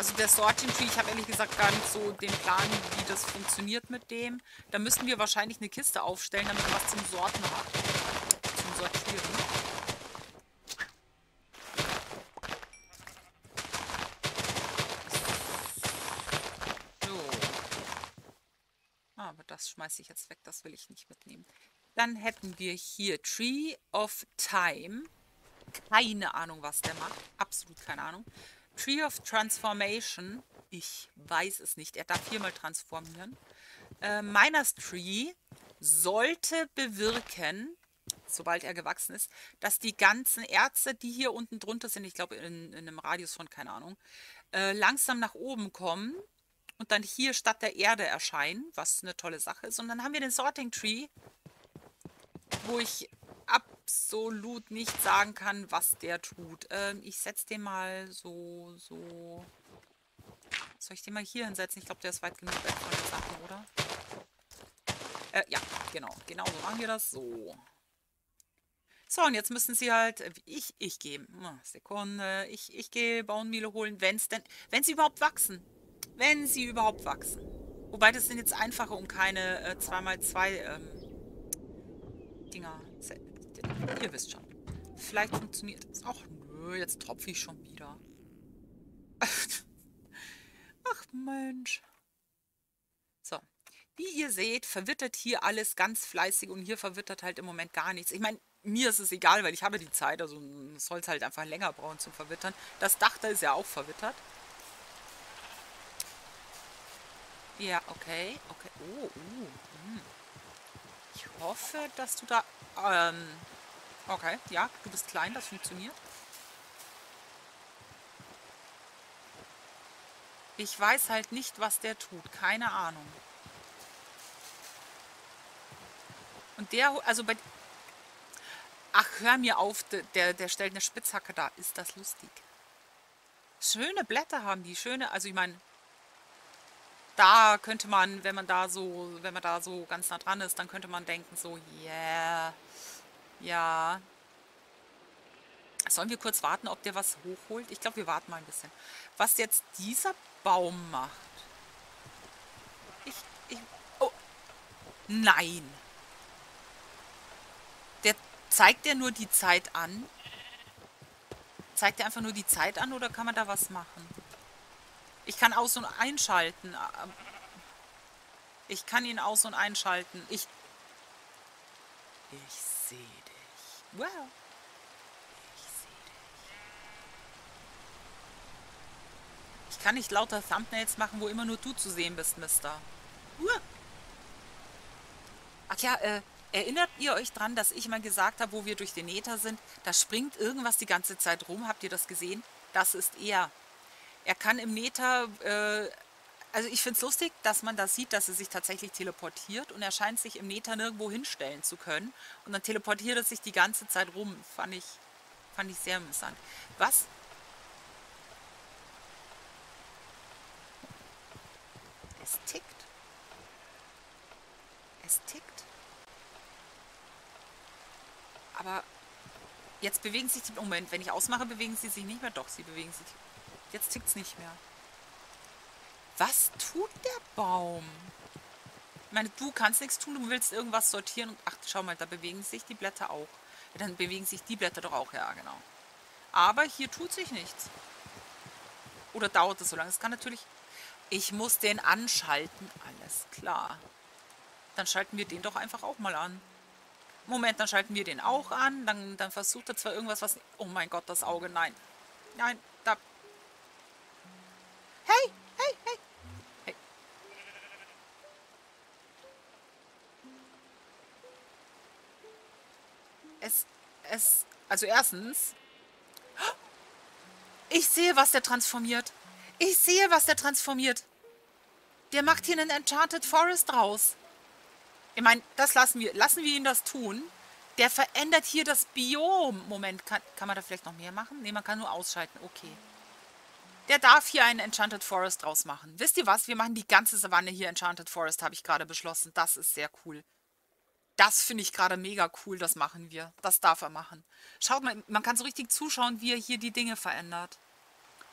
also der Sorting Tree, ich habe ehrlich gesagt gar nicht so den Plan, wie das funktioniert mit dem. Da müssten wir wahrscheinlich eine Kiste aufstellen, damit man was zum Sorten hat. Zum Sortieren. So. Ah, aber das schmeiße ich jetzt weg, das will ich nicht mitnehmen. Dann hätten wir hier Tree of Time. Keine Ahnung, was der macht. Absolut keine Ahnung. Tree of Transformation. Ich weiß es nicht. Er darf viermal transformieren. Äh, Miners Tree sollte bewirken, sobald er gewachsen ist, dass die ganzen Erze, die hier unten drunter sind, ich glaube in, in, einem Radius von, keine Ahnung, äh, langsam nach oben kommen und dann hier statt der Erde erscheinen, was eine tolle Sache ist. Und dann haben wir den Sorting Tree, wo ich absolut nicht sagen kann, was der tut. Ähm, ich setze den mal so, so... Soll ich den mal hier hinsetzen? Ich glaube, der ist weit genug weg von den Sachen, oder? Äh, ja, genau. Genau so machen wir das. So. So, und jetzt müssen sie halt... Äh, ich, ich gehe... Sekunde. Ich, ich gehe Baummiele holen, wenn es denn... Wenn sie überhaupt wachsen. Wenn sie überhaupt wachsen. Wobei, das sind jetzt einfache um keine äh, 2x2 ähm, Dinger. Ihr wisst schon. Vielleicht funktioniert es. Ach nö, jetzt tropfe ich schon wieder. Ach Mensch. So. wie ihr seht, verwittert hier alles ganz fleißig und hier verwittert halt im Moment gar nichts. Ich meine, mir ist es egal, weil ich habe die Zeit, also soll es halt einfach länger brauchen zum Verwittern. Das Dach da ist ja auch verwittert. Ja, okay, okay. Oh, uh, hm. Ich hoffe, dass du da... Ähm, okay, ja, du bist klein, das funktioniert. Ich weiß halt nicht, was der tut. Keine Ahnung. Und der, also bei... Ach, hör mir auf, der, der stellt eine Spitzhacke da. Ist das lustig. Schöne Blätter haben die, schöne, also ich meine, da könnte man, wenn man da so, wenn man da so ganz nah dran ist, dann könnte man denken so, yeah, ja. Sollen wir kurz warten, ob der was hochholt? Ich glaube, wir warten mal ein bisschen. Was jetzt dieser Baum macht. Ich, ich, oh, nein. Der zeigt ja nur die Zeit an. Zeigt er einfach nur die Zeit an oder kann man da was machen? Ich kann aus- und einschalten. Ich kann ihn aus- und einschalten. Ich... Ich sehe. Wow. Ich sehe dich. Ich kann nicht lauter Thumbnails machen, wo immer nur du zu sehen bist, Mister. Ach ja, äh, erinnert ihr euch dran, dass ich mal gesagt habe, wo wir durch den Nether sind, da springt irgendwas die ganze Zeit rum. Habt ihr das gesehen? Das ist er. Er kann im Nether, äh, also ich finde es lustig, dass man da sieht, dass er sich tatsächlich teleportiert und er scheint sich im Nether nirgendwo hinstellen zu können. Und dann teleportiert er sich die ganze Zeit rum. Fand ich, fand ich sehr interessant. Was? Es tickt. Es tickt. Aber jetzt bewegen sich die... Moment, wenn ich ausmache, bewegen sie sich nicht mehr. Doch, sie bewegen sich Jetzt tickt es nicht mehr. Was tut der Baum? Ich meine, du kannst nichts tun, du willst irgendwas sortieren. Und, ach, schau mal, da bewegen sich die Blätter auch. Ja, dann bewegen sich die Blätter doch auch, ja, genau. Aber hier tut sich nichts. Oder dauert es so lange? Es kann natürlich... Ich muss den anschalten. Alles klar. Dann schalten wir den doch einfach auch mal an. Moment, dann schalten wir den auch an. Dann, dann versucht er zwar irgendwas, was... Oh mein Gott, das Auge, nein. Nein, da Hey, hey, hey. Hey. Es, also erstens, ich sehe, was der transformiert. Ich sehe, was der transformiert. Der macht hier einen Enchanted Forest raus. Ich meine, das lassen wir, lassen wir ihn das tun. Der verändert hier das Biom. Moment, kann, kann man da vielleicht noch mehr machen? Ne, man kann nur ausschalten. Okay. Der darf hier einen Enchanted Forest draus machen. Wisst ihr was? Wir machen die ganze Savanne hier Enchanted Forest, habe ich gerade beschlossen. Das ist sehr cool. Das finde ich gerade mega cool, das machen wir. Das darf er machen. Schaut mal, man kann so richtig zuschauen, wie er hier die Dinge verändert.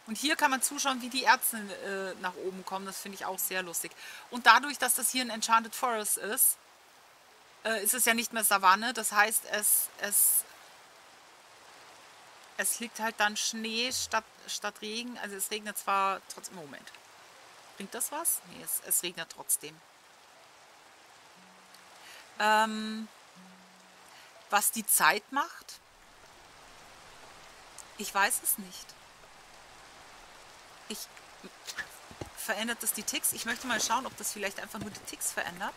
Und hier kann man zuschauen, wie die Erze äh, nach oben kommen. Das finde ich auch sehr lustig. Und dadurch, dass das hier ein Enchanted Forest ist, äh, ist es ja nicht mehr Savanne. Das heißt, es, es es liegt halt dann Schnee statt, statt Regen. Also es regnet zwar trotzdem. Moment. Bringt das was? Nee, es, es regnet trotzdem. Ähm, was die Zeit macht? Ich weiß es nicht. Ich verändert das die Ticks. Ich möchte mal schauen, ob das vielleicht einfach nur die Ticks verändert.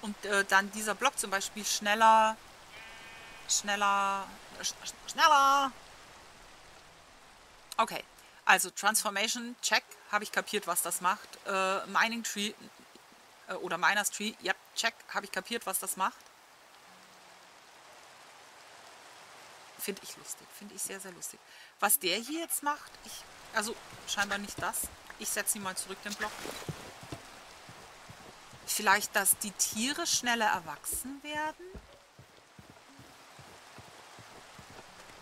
Und äh, dann dieser Block zum Beispiel schneller, schneller, sch schneller Okay, also Transformation, check, habe ich kapiert, was das macht. Äh, Mining Tree äh, oder Miners Tree, ja, check, habe ich kapiert, was das macht. Finde ich lustig, finde ich sehr, sehr lustig. Was der hier jetzt macht, ich, also scheinbar nicht das. Ich setze ihn mal zurück, den Block. Vielleicht, dass die Tiere schneller erwachsen werden?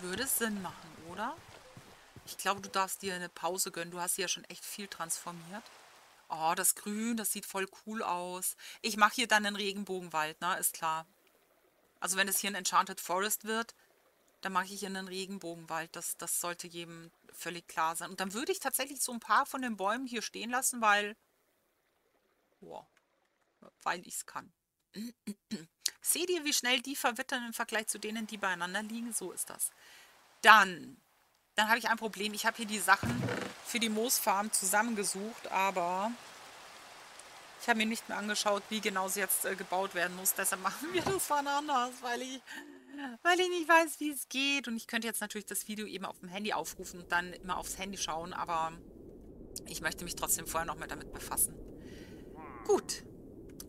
Würde Sinn machen, oder? Ich glaube, du darfst dir eine Pause gönnen. Du hast ja schon echt viel transformiert. Oh, das Grün, das sieht voll cool aus. Ich mache hier dann einen Regenbogenwald, ne? Ist klar. Also wenn es hier ein Enchanted Forest wird, dann mache ich hier einen Regenbogenwald. Das, das sollte jedem völlig klar sein. Und dann würde ich tatsächlich so ein paar von den Bäumen hier stehen lassen, weil... Wow. weil ich es kann. Seht ihr, wie schnell die verwittern im Vergleich zu denen, die beieinander liegen? So ist das. Dann, dann habe ich ein Problem. Ich habe hier die Sachen für die Moosfarm zusammengesucht, aber ich habe mir nicht mehr angeschaut, wie genau sie jetzt äh, gebaut werden muss. Deshalb machen wir das von anders, weil ich, weil ich nicht weiß, wie es geht. Und ich könnte jetzt natürlich das Video eben auf dem Handy aufrufen und dann immer aufs Handy schauen, aber ich möchte mich trotzdem vorher noch mal damit befassen. Gut.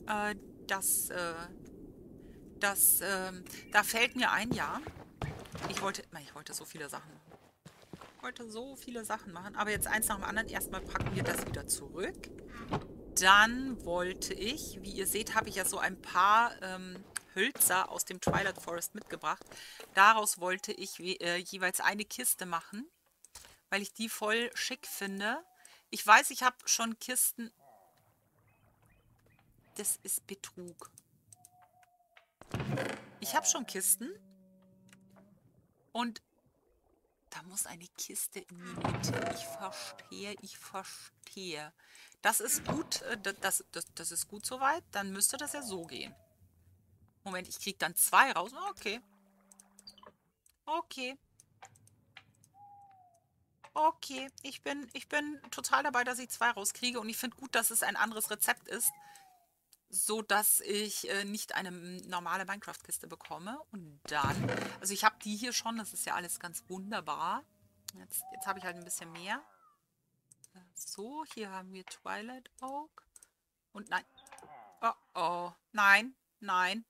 Äh, das, äh, das, äh, da fällt mir ein, ja. Ich wollte, ich wollte so viele Sachen machen. Wollte so viele Sachen machen, aber jetzt eins nach dem anderen. Erstmal packen wir das wieder zurück. Dann wollte ich, wie ihr seht, habe ich ja so ein paar ähm, Hölzer aus dem Twilight Forest mitgebracht. Daraus wollte ich äh, jeweils eine Kiste machen, weil ich die voll schick finde. Ich weiß, ich habe schon Kisten... Das ist Betrug. Ich habe schon Kisten. Und da muss eine Kiste in die Mitte. Ich verstehe, ich verstehe. Das ist gut, äh, das, das, das ist gut soweit. Dann müsste das ja so gehen. Moment, ich kriege dann zwei raus. Okay. Okay. Okay, ich bin, ich bin total dabei, dass ich zwei rauskriege. Und ich finde gut, dass es ein anderes Rezept ist. So dass ich äh, nicht eine normale Minecraft-Kiste bekomme. Und dann, also ich habe die hier schon, das ist ja alles ganz wunderbar. Jetzt, jetzt habe ich halt ein bisschen mehr. So, hier haben wir Twilight Oak. Und nein. Oh, oh. Nein, nein.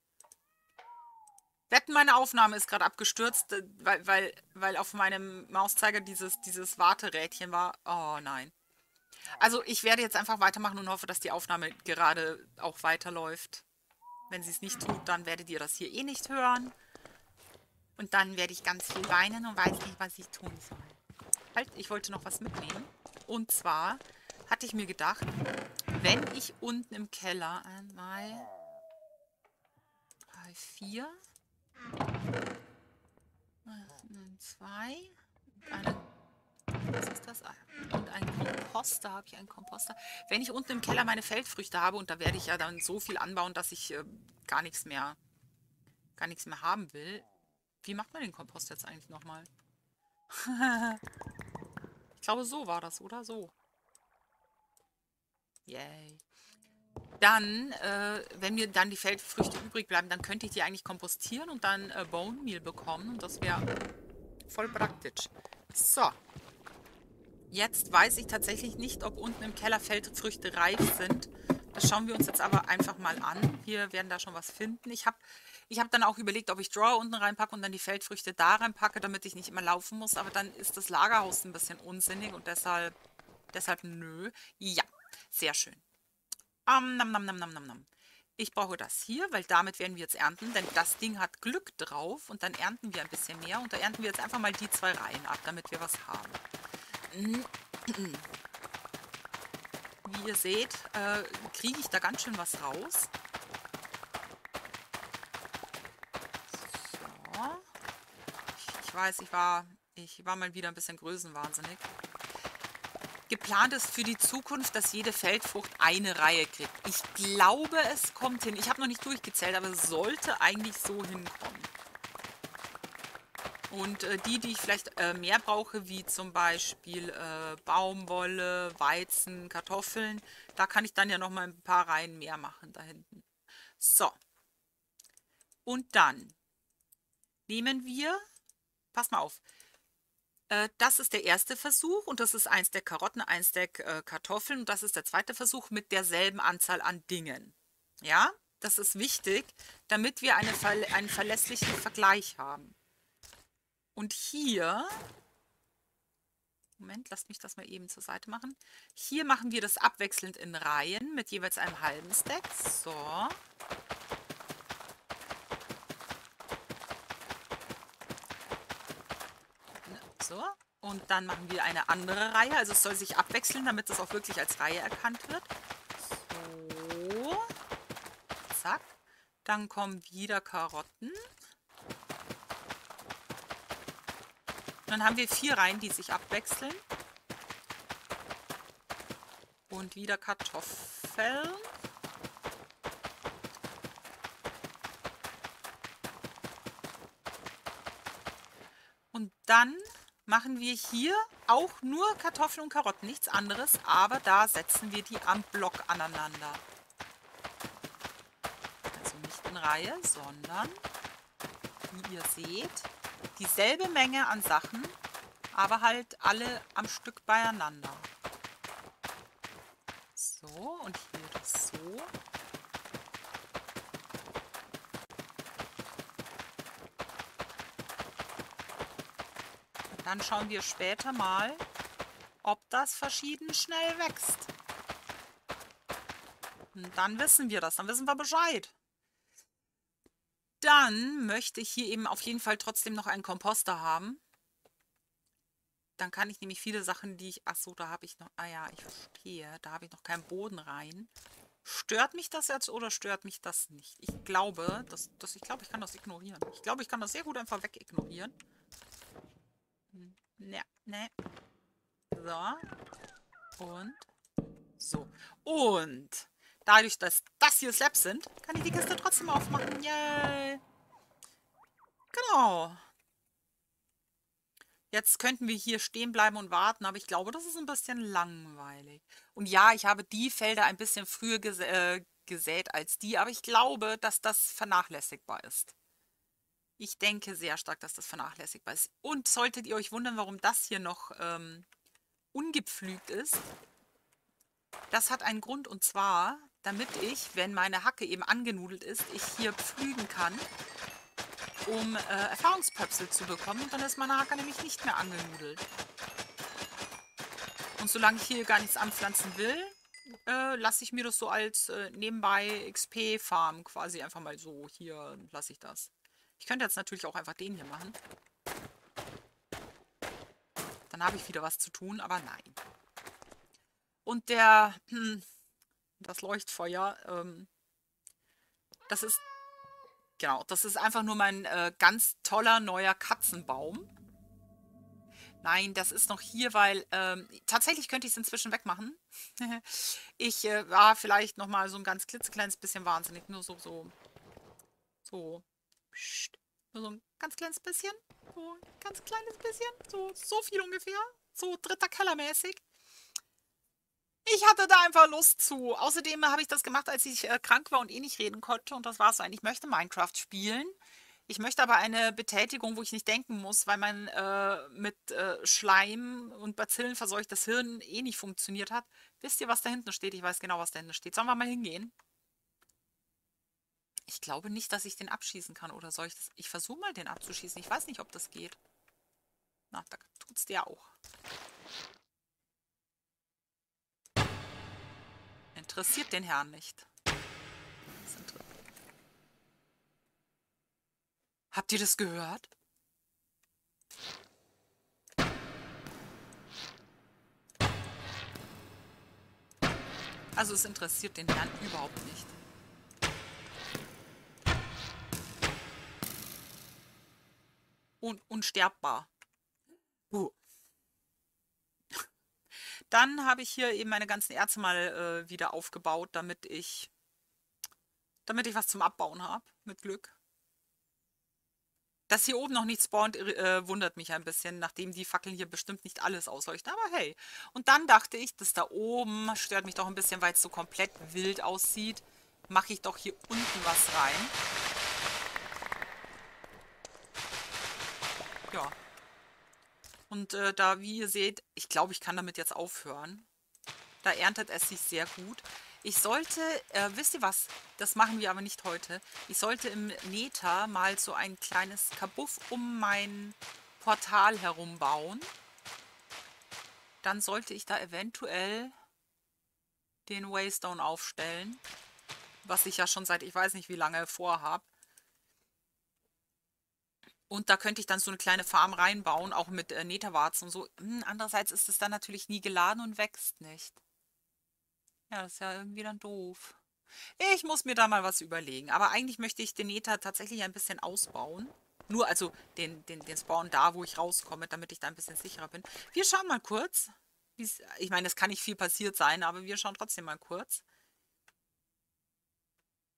Wetten, meine Aufnahme ist gerade abgestürzt, äh, weil, weil, weil auf meinem Mauszeiger dieses, dieses Warterädchen war. Oh nein. Also ich werde jetzt einfach weitermachen und hoffe, dass die Aufnahme gerade auch weiterläuft. Wenn sie es nicht tut, dann werdet ihr das hier eh nicht hören. Und dann werde ich ganz viel weinen und weiß nicht, was ich tun soll. Halt, ich wollte noch was mitnehmen. Und zwar hatte ich mir gedacht, wenn ich unten im Keller einmal drei, vier, zwei, eine, das? Und ein Komposter, habe ich einen Komposter. Wenn ich unten im Keller meine Feldfrüchte habe, und da werde ich ja dann so viel anbauen, dass ich äh, gar nichts mehr, gar nichts mehr haben will. Wie macht man den Kompost jetzt eigentlich nochmal? Ich glaube, so war das, oder? So. Yay. Dann, äh, wenn mir dann die Feldfrüchte übrig bleiben, dann könnte ich die eigentlich kompostieren und dann äh, Bone Meal bekommen. Und das wäre voll praktisch. So. Jetzt weiß ich tatsächlich nicht, ob unten im Keller Feldfrüchte reif sind. Das schauen wir uns jetzt aber einfach mal an. Wir werden da schon was finden. Ich habe ich hab dann auch überlegt, ob ich Drawer unten reinpacke und dann die Feldfrüchte da reinpacke, damit ich nicht immer laufen muss. Aber dann ist das Lagerhaus ein bisschen unsinnig und deshalb, deshalb nö. Ja, sehr schön. Um, nam, nam, nam, nam, nam, nam. Ich brauche das hier, weil damit werden wir jetzt ernten, denn das Ding hat Glück drauf und dann ernten wir ein bisschen mehr. Und da ernten wir jetzt einfach mal die zwei Reihen ab, damit wir was haben. Wie ihr seht, äh, kriege ich da ganz schön was raus. So. Ich, ich weiß, ich war, ich war mal wieder ein bisschen größenwahnsinnig. Geplant ist für die Zukunft, dass jede Feldfrucht eine Reihe kriegt. Ich glaube, es kommt hin. Ich habe noch nicht durchgezählt, aber es sollte eigentlich so hinkommen. Und äh, die, die ich vielleicht äh, mehr brauche, wie zum Beispiel äh, Baumwolle, Weizen, Kartoffeln, da kann ich dann ja noch mal ein paar Reihen mehr machen da hinten. So. Und dann nehmen wir, pass mal auf, äh, das ist der erste Versuch und das ist ein Stack Karotten, ein Stack äh, Kartoffeln und das ist der zweite Versuch mit derselben Anzahl an Dingen. Ja, das ist wichtig, damit wir eine, einen verlässlichen Vergleich haben. Und hier, Moment, lasst mich das mal eben zur Seite machen. Hier machen wir das abwechselnd in Reihen mit jeweils einem halben Stack. So. So. Und dann machen wir eine andere Reihe. Also es soll sich abwechseln, damit es auch wirklich als Reihe erkannt wird. So. Zack. Dann kommen wieder Karotten. Dann haben wir vier Reihen, die sich abwechseln. Und wieder Kartoffeln. Und dann machen wir hier auch nur Kartoffeln und Karotten, nichts anderes, aber da setzen wir die am Block aneinander. Also nicht in Reihe, sondern wie ihr seht, dieselbe Menge an Sachen, aber halt alle am Stück beieinander. So, und hier das so. Dann schauen wir später mal, ob das verschieden schnell wächst. Und dann wissen wir das, dann wissen wir Bescheid. Dann möchte ich hier eben auf jeden Fall trotzdem noch einen Komposter haben. Dann kann ich nämlich viele Sachen, die ich... Ach so, da habe ich noch... Ah ja, ich verstehe. Da habe ich noch keinen Boden rein. Stört mich das jetzt oder stört mich das nicht? Ich glaube, dass, dass ich glaube, ich kann das ignorieren. Ich glaube, ich kann das sehr gut einfach wegignorieren. Ne, ne. So. Und so. Und dadurch, dass das hier Slabs sind, kann ich die Kiste trotzdem aufmachen. Yay. Genau. Jetzt könnten wir hier stehen bleiben und warten, aber ich glaube, das ist ein bisschen langweilig. Und ja, ich habe die Felder ein bisschen früher gesä äh, gesät als die, aber ich glaube, dass das vernachlässigbar ist. Ich denke sehr stark, dass das vernachlässigbar ist. Und solltet ihr euch wundern, warum das hier noch ähm, ungepflügt ist, das hat einen Grund und zwar, damit ich, wenn meine Hacke eben angenudelt ist, ich hier pflügen kann, um äh, Erfahrungspöpsel zu bekommen. Dann ist meine Hacke nämlich nicht mehr angenudelt. Und solange ich hier gar nichts anpflanzen will, äh, lasse ich mir das so als äh, nebenbei XP-Farm quasi einfach mal so. Hier lasse ich das. Ich könnte jetzt natürlich auch einfach den hier machen. Dann habe ich wieder was zu tun, aber nein. Und der, hm, das Leuchtfeuer, ähm, das ist, genau, das ist einfach nur mein äh, ganz toller neuer Katzenbaum. Nein, das ist noch hier, weil ähm, tatsächlich könnte ich es inzwischen wegmachen. ich äh, war vielleicht noch mal so ein ganz klitzekleines bisschen wahnsinnig. Nur so, so, so Psst. Nur so ein ganz kleines bisschen. So ein ganz kleines bisschen. So, so viel ungefähr. So dritter Keller mäßig. Ich hatte da einfach Lust zu. Außerdem habe ich das gemacht, als ich äh, krank war und eh nicht reden konnte. Und das war es eigentlich. Ich möchte Minecraft spielen. Ich möchte aber eine Betätigung, wo ich nicht denken muss, weil mein äh, mit äh, Schleim und Bazillen verseuchtes Hirn eh nicht funktioniert hat. Wisst ihr, was da hinten steht? Ich weiß genau, was da hinten steht. Sollen wir mal hingehen? Ich glaube nicht, dass ich den abschießen kann. Oder soll ich das... Ich versuche mal, den abzuschießen. Ich weiß nicht, ob das geht. Na, da tut's der auch. Interessiert den Herrn nicht. Habt ihr das gehört? Also es interessiert den Herrn überhaupt nicht. un unsterbbar. Uh. Dann habe ich hier eben meine ganzen Erze mal äh, wieder aufgebaut, damit ich, damit ich was zum Abbauen habe, mit Glück. Dass hier oben noch nicht spawnt, äh, wundert mich ein bisschen, nachdem die Fackeln hier bestimmt nicht alles ausleuchten. Aber hey. Und dann dachte ich, das da oben stört mich doch ein bisschen, weil es so komplett wild aussieht. Mache ich doch hier unten was rein. Ja. Und äh, da, wie ihr seht, ich glaube, ich kann damit jetzt aufhören. Da erntet es sich sehr gut. Ich sollte, äh, wisst ihr was, das machen wir aber nicht heute. Ich sollte im Nether mal so ein kleines Kabuff um mein Portal herum bauen. Dann sollte ich da eventuell den Waystone aufstellen. Was ich ja schon seit ich weiß nicht wie lange vorhabe. Und da könnte ich dann so eine kleine Farm reinbauen, auch mit äh, Netherwarzen und so. Hm, andererseits ist es dann natürlich nie geladen und wächst nicht. Ja, das ist ja irgendwie dann doof. Ich muss mir da mal was überlegen. Aber eigentlich möchte ich den Nether tatsächlich ein bisschen ausbauen. Nur also den, den, den Spawn da, wo ich rauskomme, damit ich da ein bisschen sicherer bin. Wir schauen mal kurz. Ich meine, es kann nicht viel passiert sein, aber wir schauen trotzdem mal kurz.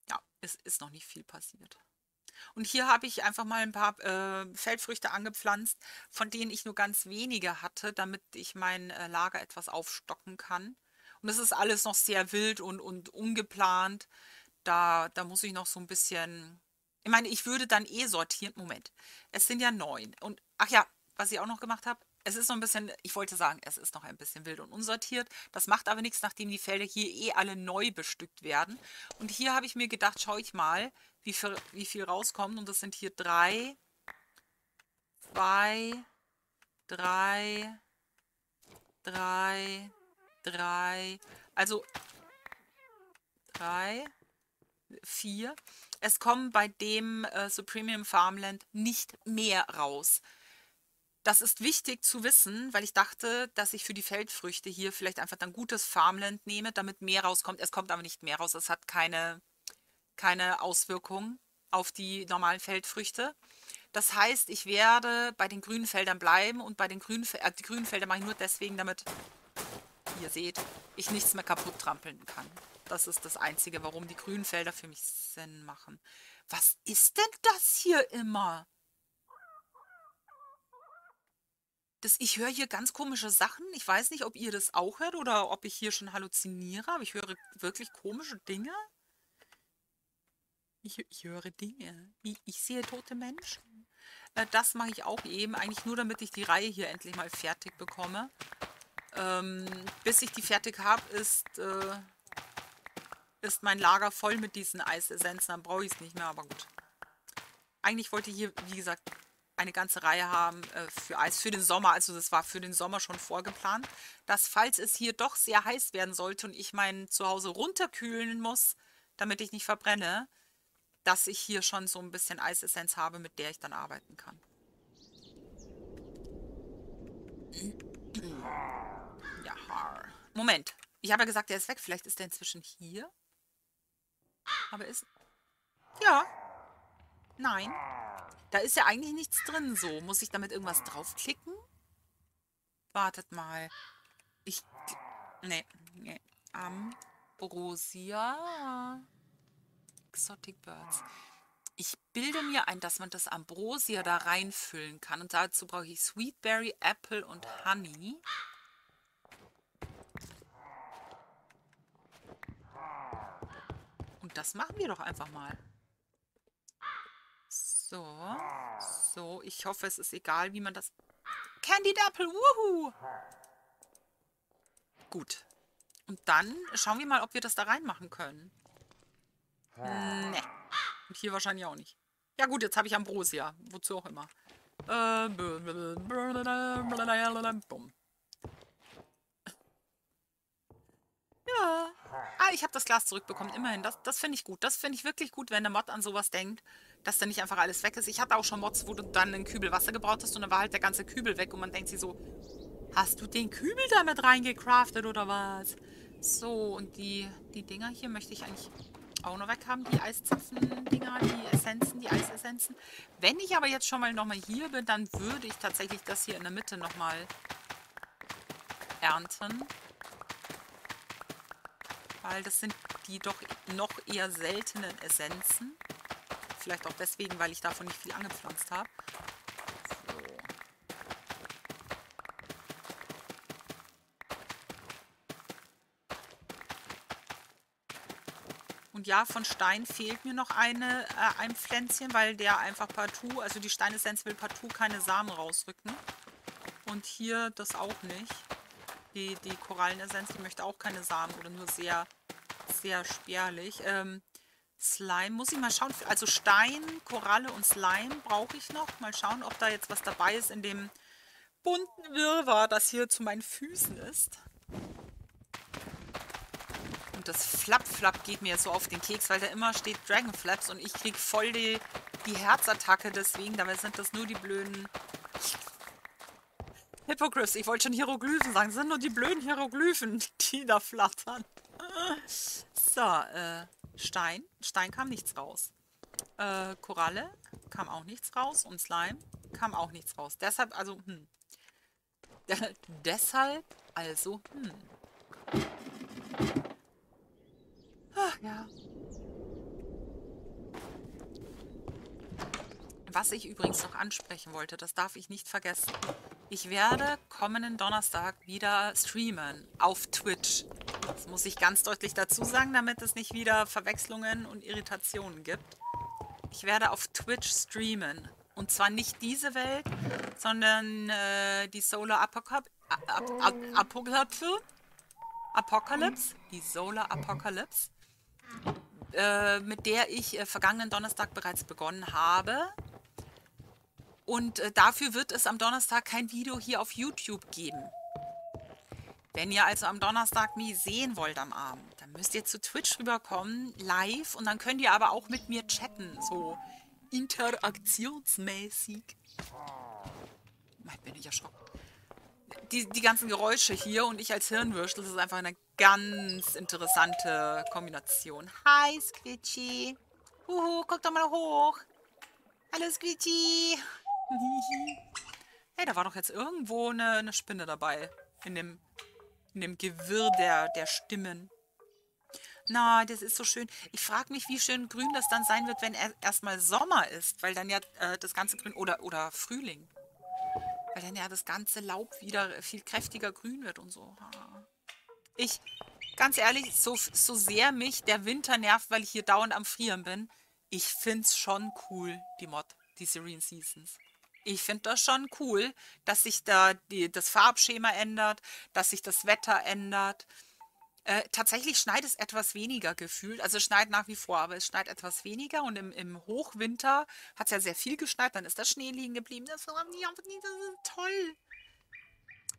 Ja, es ist noch nicht viel passiert. Und hier habe ich einfach mal ein paar äh, Feldfrüchte angepflanzt, von denen ich nur ganz wenige hatte, damit ich mein äh, Lager etwas aufstocken kann. Und es ist alles noch sehr wild und, und ungeplant. Da, da muss ich noch so ein bisschen. Ich meine, ich würde dann eh sortieren. Moment. Es sind ja neun. Und ach ja, was ich auch noch gemacht habe, es ist noch ein bisschen, ich wollte sagen, es ist noch ein bisschen wild und unsortiert. Das macht aber nichts, nachdem die Felder hier eh alle neu bestückt werden. Und hier habe ich mir gedacht, schaue ich mal, wie viel, wie viel rauskommt. Und das sind hier drei, zwei, drei, drei, drei, also drei, vier. Es kommen bei dem äh, Supremium Farmland nicht mehr raus. Das ist wichtig zu wissen, weil ich dachte, dass ich für die Feldfrüchte hier vielleicht einfach dann gutes Farmland nehme, damit mehr rauskommt. Es kommt aber nicht mehr raus. Es hat keine, keine Auswirkung auf die normalen Feldfrüchte. Das heißt, ich werde bei den grünen Feldern bleiben und bei den grünen, äh, die grünen Felder mache ich nur deswegen, damit, ihr seht, ich nichts mehr kaputt trampeln kann. Das ist das Einzige, warum die grünen Felder für mich Sinn machen. Was ist denn das hier immer? Das, ich höre hier ganz komische Sachen. Ich weiß nicht, ob ihr das auch hört oder ob ich hier schon halluziniere, aber ich höre wirklich komische Dinge. Ich, ich höre Dinge. Ich, ich, sehe tote Menschen. Äh, das mache ich auch eben, eigentlich nur, damit ich die Reihe hier endlich mal fertig bekomme. Ähm, bis ich die fertig habe, ist, äh, ist mein Lager voll mit diesen Eisessenzen. Dann brauche ich es nicht mehr, aber gut. Eigentlich wollte ich hier, wie gesagt, eine ganze Reihe haben äh, für Eis für den Sommer. Also das war für den Sommer schon vorgeplant, dass falls es hier doch sehr heiß werden sollte und ich mein Zuhause runterkühlen muss, damit ich nicht verbrenne, dass ich hier schon so ein bisschen Eisessenz habe, mit der ich dann arbeiten kann. Ja, Moment. Ich habe ja gesagt, der ist weg. Vielleicht ist er inzwischen hier. Aber ist... Ja. Nein. Da ist ja eigentlich nichts drin so. Muss ich damit irgendwas draufklicken? Wartet mal. Ich... Nee, nee. Ambrosia. Exotic Birds. Ich bilde mir ein, dass man das Ambrosia da reinfüllen kann. Und dazu brauche ich Sweetberry, Apple und Honey. Und das machen wir doch einfach mal. So. So, ich hoffe, es ist egal, wie man das... Candied Apple, wuhu! Gut. Und dann schauen wir mal, ob wir das da reinmachen können. Ne. Und hier wahrscheinlich auch nicht. Ja gut, jetzt habe ich Ambrosia. Wozu auch immer. Äh, bumm. Ja. Ah, ich habe das Glas zurückbekommen. Immerhin. Das, das finde ich gut. Das finde ich wirklich gut, wenn der Mod an sowas denkt dass dann nicht einfach alles weg ist. Ich hatte auch schon Mods, wo du dann einen Kübel Wasser gebraucht hast und dann war halt der ganze Kübel weg und man denkt sich so, hast du den Kübel damit reingecraftet oder was? So, und die, die Dinger hier möchte ich eigentlich auch noch weg haben, die Eiszapfen-Dinger, die Essenzen, die Eisessenzen. Wenn ich aber jetzt schon mal nochmal hier bin, dann würde ich tatsächlich das hier in der Mitte nochmal ernten. Weil das sind die doch noch eher seltenen Essenzen. Vielleicht auch deswegen, weil ich davon nicht viel angepflanzt habe. So. Und ja, von Stein fehlt mir noch eine, äh, ein Pflänzchen, weil der einfach partout, also die Steinessenz will partout keine Samen rausrücken. Und hier das auch nicht. Die, die Korallenessenz, die möchte auch keine Samen oder nur sehr, sehr spärlich. Ähm, Slime, muss ich mal schauen. Also Stein, Koralle und Slime brauche ich noch. Mal schauen, ob da jetzt was dabei ist in dem bunten Wirrwarr, das hier zu meinen Füßen ist. Und das Flap-Flap geht mir so auf den Keks, weil da immer steht Dragonflaps und ich kriege voll die, die Herzattacke deswegen. Dabei sind das nur die blöden Hippogriffs. Ich wollte schon Hieroglyphen sagen. Das sind nur die blöden Hieroglyphen, die da flattern. So, äh... Stein. Stein kam nichts raus. Äh, Koralle kam auch nichts raus. Und Slime kam auch nichts raus. Deshalb, also, hm. deshalb, also, hm. Ach, ja. Was ich übrigens noch ansprechen wollte, das darf ich nicht vergessen. Ich werde kommenden Donnerstag wieder streamen auf Twitch. Das muss ich ganz deutlich dazu sagen, damit es nicht wieder Verwechslungen und Irritationen gibt. Ich werde auf Twitch streamen. Und zwar nicht diese Welt, sondern äh, die Solar Apocalypse. Apocalypse. Die Solar Apocalypse. Äh, mit der ich äh, vergangenen Donnerstag bereits begonnen habe. Und äh, dafür wird es am Donnerstag kein Video hier auf YouTube geben. Wenn ihr also am Donnerstag mich sehen wollt am Abend, dann müsst ihr zu Twitch rüberkommen, live, und dann könnt ihr aber auch mit mir chatten, so interaktionsmäßig. Mein, bin ich erschrocken. Die, die ganzen Geräusche hier und ich als Hirnwürstel, das ist einfach eine ganz interessante Kombination. Hi, Squitchy. Huhu, guck doch mal hoch. Hallo, Squitchy. hey, da war doch jetzt irgendwo eine, eine Spinne dabei. In dem, in dem Gewirr der, der Stimmen. Na, das ist so schön. Ich frage mich, wie schön grün das dann sein wird, wenn er erstmal Sommer ist, weil dann ja äh, das ganze Grün oder, oder Frühling. Weil dann ja das ganze Laub wieder viel kräftiger grün wird und so. Ich, ganz ehrlich, so, so sehr mich der Winter nervt, weil ich hier dauernd am Frieren bin, ich finde es schon cool, die Mod, die Serene Seasons. Ich finde das schon cool, dass sich da die, das Farbschema ändert, dass sich das Wetter ändert. Äh, tatsächlich schneit es etwas weniger gefühlt. Also es schneit nach wie vor, aber es schneit etwas weniger. Und im, im Hochwinter hat es ja sehr viel geschneit, dann ist der Schnee liegen geblieben. Das, ist toll.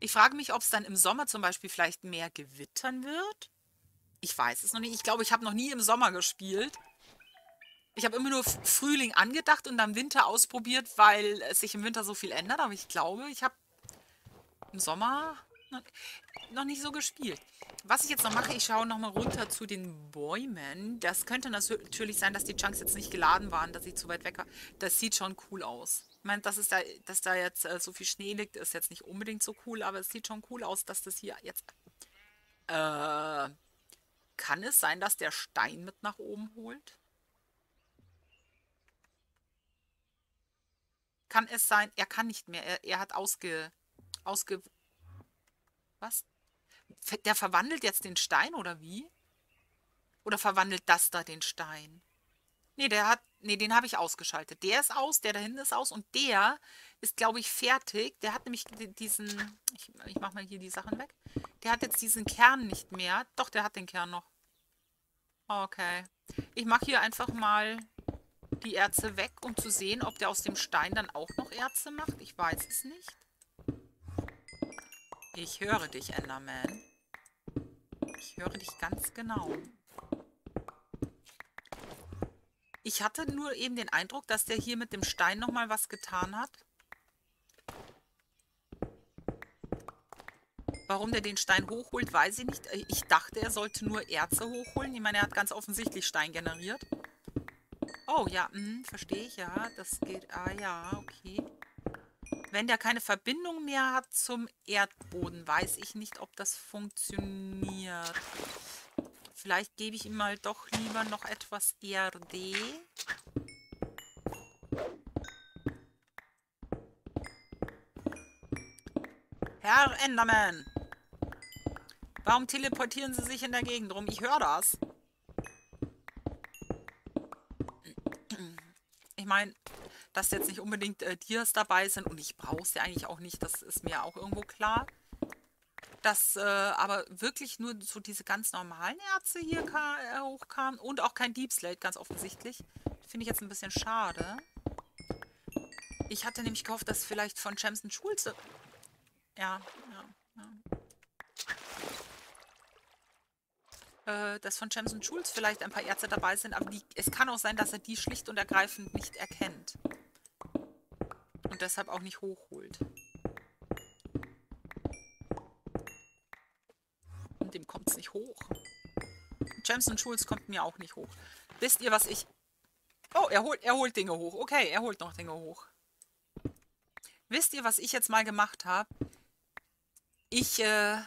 Ich frage mich, ob es dann im Sommer zum Beispiel vielleicht mehr gewittern wird. Ich weiß es noch nicht. Ich glaube, ich habe noch nie im Sommer gespielt. Ich habe immer nur Frühling angedacht und dann Winter ausprobiert, weil es sich im Winter so viel ändert. Aber ich glaube, ich habe im Sommer noch nicht so gespielt. Was ich jetzt noch mache, ich schaue nochmal runter zu den Bäumen. Das könnte natürlich sein, dass die Chunks jetzt nicht geladen waren, dass ich zu weit weg war. Das sieht schon cool aus. Ich meine, dass, da, dass da jetzt äh, so viel Schnee liegt, ist jetzt nicht unbedingt so cool, aber es sieht schon cool aus, dass das hier jetzt... Äh, kann es sein, dass der Stein mit nach oben holt? Kann es sein, er kann nicht mehr, er, er hat ausge, ausge... Was? Der verwandelt jetzt den Stein oder wie? Oder verwandelt das da den Stein? Nee, der hat, nee, den habe ich ausgeschaltet. Der ist aus, der da hinten ist aus und der ist, glaube ich, fertig. Der hat nämlich diesen, ich, ich mache mal hier die Sachen weg. Der hat jetzt diesen Kern nicht mehr. Doch, der hat den Kern noch. Okay. Ich mache hier einfach mal die Erze weg, um zu sehen, ob der aus dem Stein dann auch noch Erze macht. Ich weiß es nicht. Ich höre dich, Enderman. Ich höre dich ganz genau. Ich hatte nur eben den Eindruck, dass der hier mit dem Stein nochmal was getan hat. Warum der den Stein hochholt, weiß ich nicht. Ich dachte, er sollte nur Erze hochholen. Ich meine, er hat ganz offensichtlich Stein generiert. Oh, ja, mh, verstehe ich, ja. Das geht, ah ja, okay. Wenn der keine Verbindung mehr hat zum Erdboden, weiß ich nicht, ob das funktioniert. Vielleicht gebe ich ihm mal doch lieber noch etwas Erde. Herr Enderman! Warum teleportieren Sie sich in der Gegend rum? Ich höre das. Ich meine, dass jetzt nicht unbedingt äh, Tiers dabei sind und ich brauche sie eigentlich auch nicht, das ist mir auch irgendwo klar. Dass äh, aber wirklich nur so diese ganz normalen Ärzte hier äh, hochkamen und auch kein Deep Slate, ganz offensichtlich. Finde ich jetzt ein bisschen schade. Ich hatte nämlich gehofft, dass vielleicht von Jamson Schulze... Ja, ja, ja. Äh, dass von James und Schulz vielleicht ein paar Ärzte dabei sind, aber die, es kann auch sein, dass er die schlicht und ergreifend nicht erkennt. Und deshalb auch nicht hochholt. Und dem kommt es nicht hoch. James und Schulz kommt mir auch nicht hoch. Wisst ihr, was ich... Oh, er holt, er holt Dinge hoch. Okay, er holt noch Dinge hoch. Wisst ihr, was ich jetzt mal gemacht habe? Ich, äh,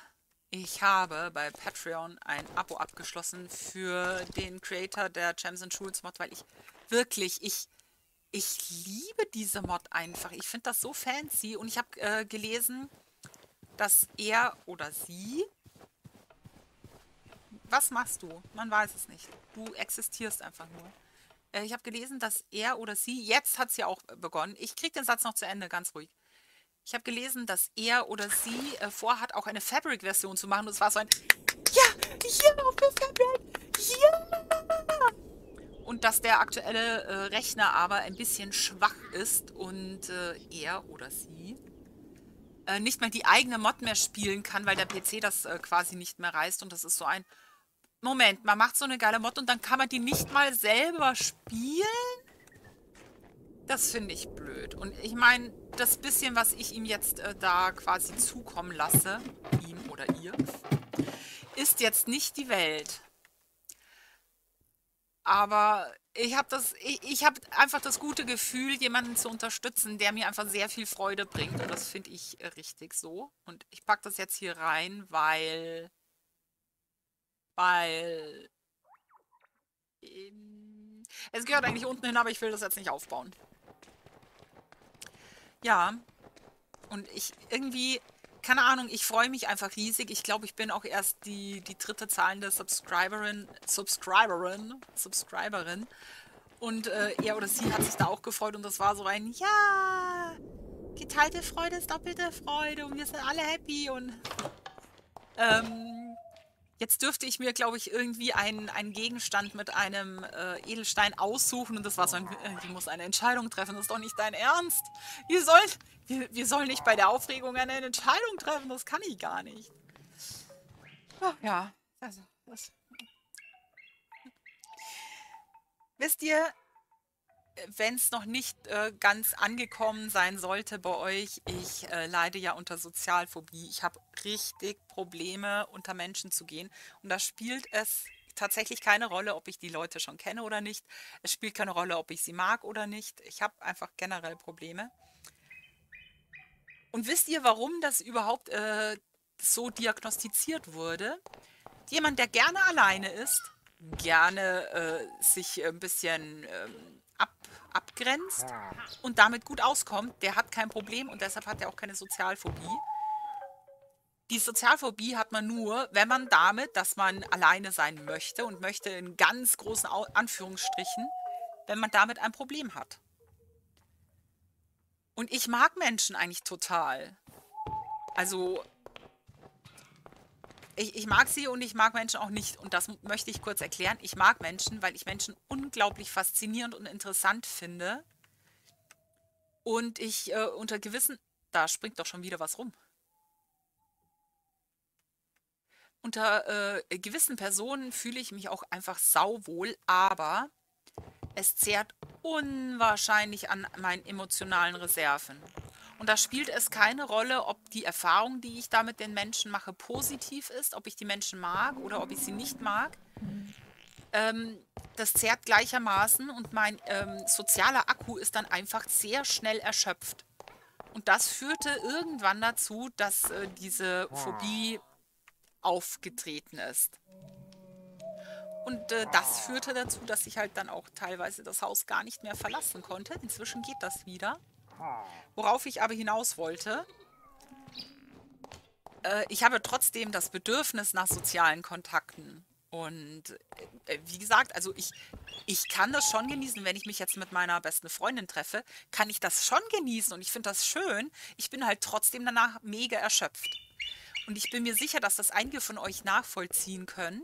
ich habe bei Patreon ein Abo abgeschlossen für den Creator der Gems and Mod, weil ich wirklich, ich, ich liebe diese Mod einfach. Ich finde das so fancy. Und ich habe äh, gelesen, dass er oder sie... Was machst du? Man weiß es nicht. Du existierst einfach nur. Äh, ich habe gelesen, dass er oder sie... Jetzt hat es ja auch begonnen. Ich kriege den Satz noch zu Ende, ganz ruhig. Ich habe gelesen, dass er oder sie äh, vorhat, auch eine Fabric-Version zu machen. Und es war so ein... Ja, ja, der Fabric! Ja! Und dass der aktuelle äh, Rechner aber ein bisschen schwach ist und äh, er oder sie äh, nicht mehr die eigene Mod mehr spielen kann, weil der PC das äh, quasi nicht mehr reißt. Und das ist so ein... Moment, man macht so eine geile Mod und dann kann man die nicht mal selber spielen? Das finde ich blöd. Und ich meine, das bisschen, was ich ihm jetzt äh, da quasi zukommen lasse, ihm oder ihr, ist jetzt nicht die Welt. Aber ich habe ich, ich habe einfach das gute Gefühl, jemanden zu unterstützen, der mir einfach sehr viel Freude bringt. Und das finde ich äh, richtig so. Und ich packe das jetzt hier rein, weil, weil, es gehört eigentlich unten hin, aber ich will das jetzt nicht aufbauen. Ja. Und ich irgendwie, keine Ahnung, ich freue mich einfach riesig. Ich glaube, ich bin auch erst die, die dritte zahlende Subscriberin, Subscriberin, Subscriberin. Und äh, er oder sie hat sich da auch gefreut und das war so ein Ja, geteilte Freude ist doppelte Freude und wir sind alle happy und ähm, Jetzt dürfte ich mir, glaube ich, irgendwie einen, einen Gegenstand mit einem äh, Edelstein aussuchen und das war so ein, ich muss eine Entscheidung treffen, das ist doch nicht dein Ernst. Wir sollen, wir, wir sollen nicht bei der Aufregung eine Entscheidung treffen, das kann ich gar nicht. Ach, ja, also, das. Wisst ihr, wenn es noch nicht äh, ganz angekommen sein sollte bei euch, ich äh, leide ja unter Sozialphobie. Ich habe richtig Probleme, unter Menschen zu gehen. Und da spielt es tatsächlich keine Rolle, ob ich die Leute schon kenne oder nicht. Es spielt keine Rolle, ob ich sie mag oder nicht. Ich habe einfach generell Probleme. Und wisst ihr, warum das überhaupt äh, so diagnostiziert wurde? Jemand, der gerne alleine ist, gerne äh, sich ein bisschen ähm, abgrenzt und damit gut auskommt, der hat kein Problem und deshalb hat er auch keine Sozialphobie. Die Sozialphobie hat man nur, wenn man damit, dass man alleine sein möchte und möchte in ganz großen Anführungsstrichen, wenn man damit ein Problem hat. Und ich mag Menschen eigentlich total. Also ich, ich mag sie und ich mag Menschen auch nicht. Und das möchte ich kurz erklären. Ich mag Menschen, weil ich Menschen unglaublich faszinierend und interessant finde. Und ich äh, unter gewissen... Da springt doch schon wieder was rum. Unter äh, gewissen Personen fühle ich mich auch einfach sauwohl, aber es zehrt unwahrscheinlich an meinen emotionalen Reserven. Und da spielt es keine Rolle, ob die Erfahrung, die ich da mit den Menschen mache, positiv ist, ob ich die Menschen mag oder ob ich sie nicht mag. Ähm, das zehrt gleichermaßen und mein ähm, sozialer Akku ist dann einfach sehr schnell erschöpft. Und das führte irgendwann dazu, dass äh, diese Phobie aufgetreten ist. Und äh, das führte dazu, dass ich halt dann auch teilweise das Haus gar nicht mehr verlassen konnte. Inzwischen geht das wieder. Worauf ich aber hinaus wollte, äh, ich habe trotzdem das Bedürfnis nach sozialen Kontakten. Und äh, wie gesagt, also ich, ich kann das schon genießen, wenn ich mich jetzt mit meiner besten Freundin treffe, kann ich das schon genießen und ich finde das schön. Ich bin halt trotzdem danach mega erschöpft. Und ich bin mir sicher, dass das einige von euch nachvollziehen können.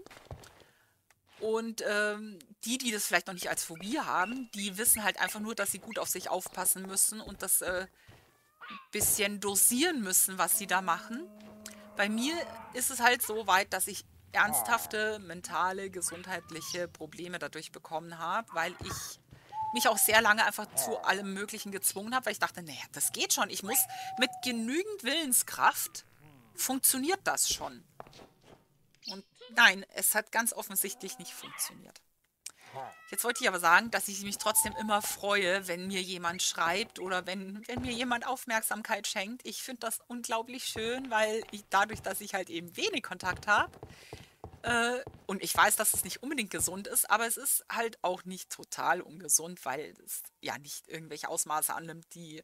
Und ähm, die, die das vielleicht noch nicht als Phobie haben, die wissen halt einfach nur, dass sie gut auf sich aufpassen müssen und das äh, bisschen dosieren müssen, was sie da machen. Bei mir ist es halt so weit, dass ich ernsthafte mentale, gesundheitliche Probleme dadurch bekommen habe, weil ich mich auch sehr lange einfach zu allem Möglichen gezwungen habe, weil ich dachte, naja, das geht schon. Ich muss mit genügend Willenskraft funktioniert das schon. Nein, es hat ganz offensichtlich nicht funktioniert. Jetzt wollte ich aber sagen, dass ich mich trotzdem immer freue, wenn mir jemand schreibt oder wenn, wenn mir jemand Aufmerksamkeit schenkt. Ich finde das unglaublich schön, weil ich dadurch, dass ich halt eben wenig Kontakt habe, Äh, und ich weiß, dass es nicht unbedingt gesund ist, aber es ist halt auch nicht total ungesund, weil es ja nicht irgendwelche Ausmaße annimmt, die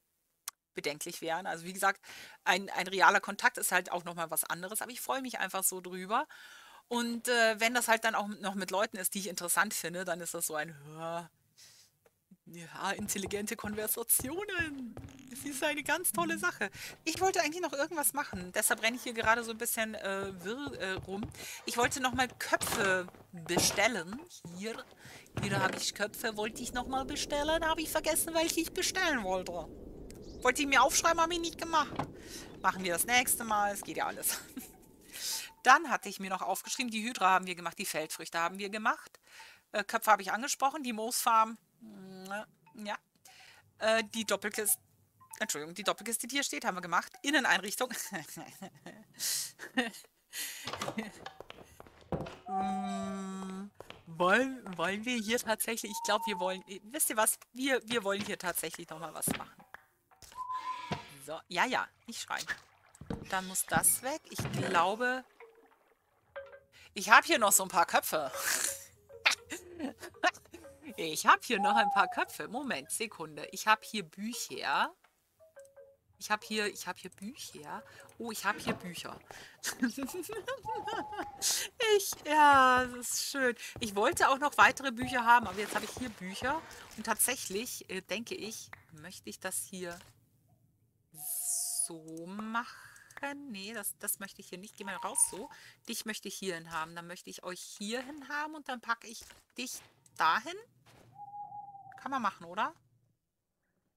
bedenklich wären. Also wie gesagt, ein, ein realer Kontakt ist halt auch nochmal was anderes, aber ich freue mich einfach so drüber. Und äh, wenn das halt dann auch noch mit Leuten ist, die ich interessant finde, dann ist das so ein, ja, intelligente Konversationen. Das ist eine ganz tolle Sache. Ich wollte eigentlich noch irgendwas machen. Deshalb renne ich hier gerade so ein bisschen äh, wirr äh, rum. Ich wollte nochmal Köpfe bestellen. Hier, hier habe ich Köpfe, wollte ich nochmal bestellen. Habe ich vergessen, welche ich bestellen wollte. Wollte ich mir aufschreiben, habe ich nicht gemacht. Machen wir das nächste Mal. Es geht ja alles. Dann hatte ich mir noch aufgeschrieben, die Hydra haben wir gemacht, die Feldfrüchte haben wir gemacht. Äh, Köpfe habe ich angesprochen, die Moosfarm ja. Äh, die Doppelkiste. Entschuldigung, die Doppelkiste, die hier steht, haben wir gemacht. Inneneinrichtung. hm, wollen, wollen wir hier tatsächlich, ich glaube, wir wollen, wisst ihr was, wir, wir wollen hier tatsächlich nochmal was machen. So, ja, ja, nicht schreien. Dann muss das weg. Ich glaube, ich habe hier noch so ein paar Köpfe. Ich habe hier noch ein paar Köpfe. Moment, Sekunde. Ich habe hier Bücher. Ich habe hier, ich hier Bücher. Oh, ich habe hier Bücher. ich, ja, das ist schön. Ich wollte auch noch weitere Bücher haben, aber jetzt habe ich hier Bücher. Und tatsächlich äh, denke ich, möchte ich das hier so machen? Nee, das, das möchte ich hier nicht. Geh mal raus so. Dich möchte ich hierhin haben. Dann möchte ich euch hierhin haben und dann packe ich dich dahin. Kann man machen, oder?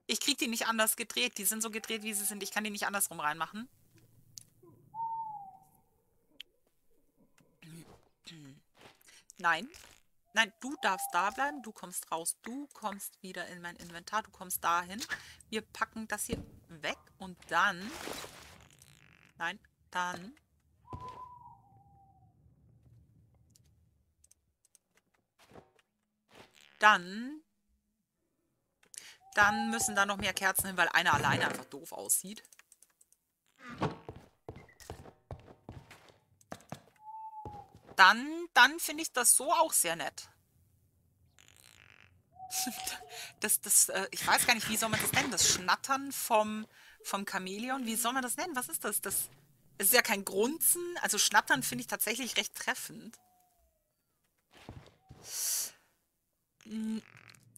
Ich krieg die nicht anders gedreht. Die sind so gedreht, wie sie sind. Ich kann die nicht andersrum reinmachen. Nein. Nein, du darfst da bleiben. Du kommst raus. Du kommst wieder in mein Inventar. Du kommst dahin. Wir packen das hier weg. Und dann... Nein, dann... Dann dann müssen da noch mehr Kerzen hin, weil eine alleine einfach doof aussieht. Dann, dann finde ich das so auch sehr nett. das, das, äh, ich weiß gar nicht, wie soll man das nennen? Das Schnattern vom, vom Chamäleon. Wie soll man das nennen? Was ist das? Das ist ja kein Grunzen. Also Schnattern finde ich tatsächlich recht treffend.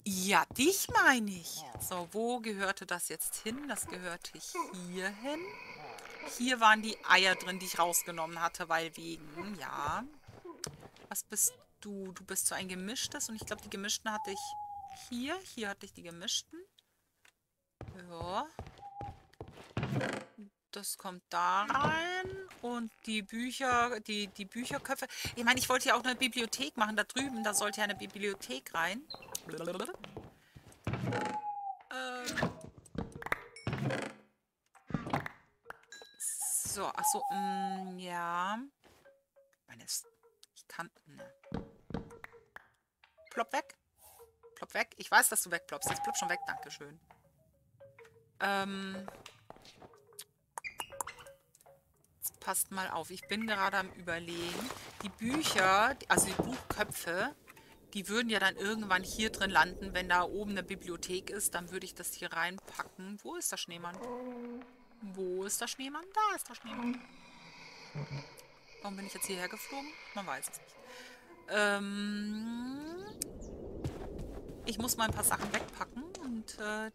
Ja, dich meine ich. So, wo gehörte das jetzt hin? Das gehörte hier hin. Hier waren die Eier drin, die ich rausgenommen hatte, weil wegen, ja. Was bist du? Du bist so ein gemischtes und ich glaube, die gemischten hatte ich hier. Hier hatte ich die gemischten. Ja. Das kommt da rein. Und die Bücher, die, die Bücherköpfe. Ich meine, ich wollte ja auch eine Bibliothek machen. Da drüben, da sollte ja eine Bibliothek rein. Ähm. So, achso, mm, ja. Meine, ich kann, ne. Plopp weg. Plopp weg. Ich weiß, dass du wegploppst. Jetzt plopp schon weg. Dankeschön. Ähm passt mal auf. Ich bin gerade am überlegen. Die Bücher, also die Buchköpfe, die würden ja dann irgendwann hier drin landen. Wenn da oben eine Bibliothek ist, dann würde ich das hier reinpacken. Wo ist der Schneemann? Wo ist der Schneemann? Da ist der Schneemann. Warum bin ich jetzt hierher geflogen? Man weiß es nicht. Ähm, ich muss mal ein paar Sachen wegpacken. Und äh,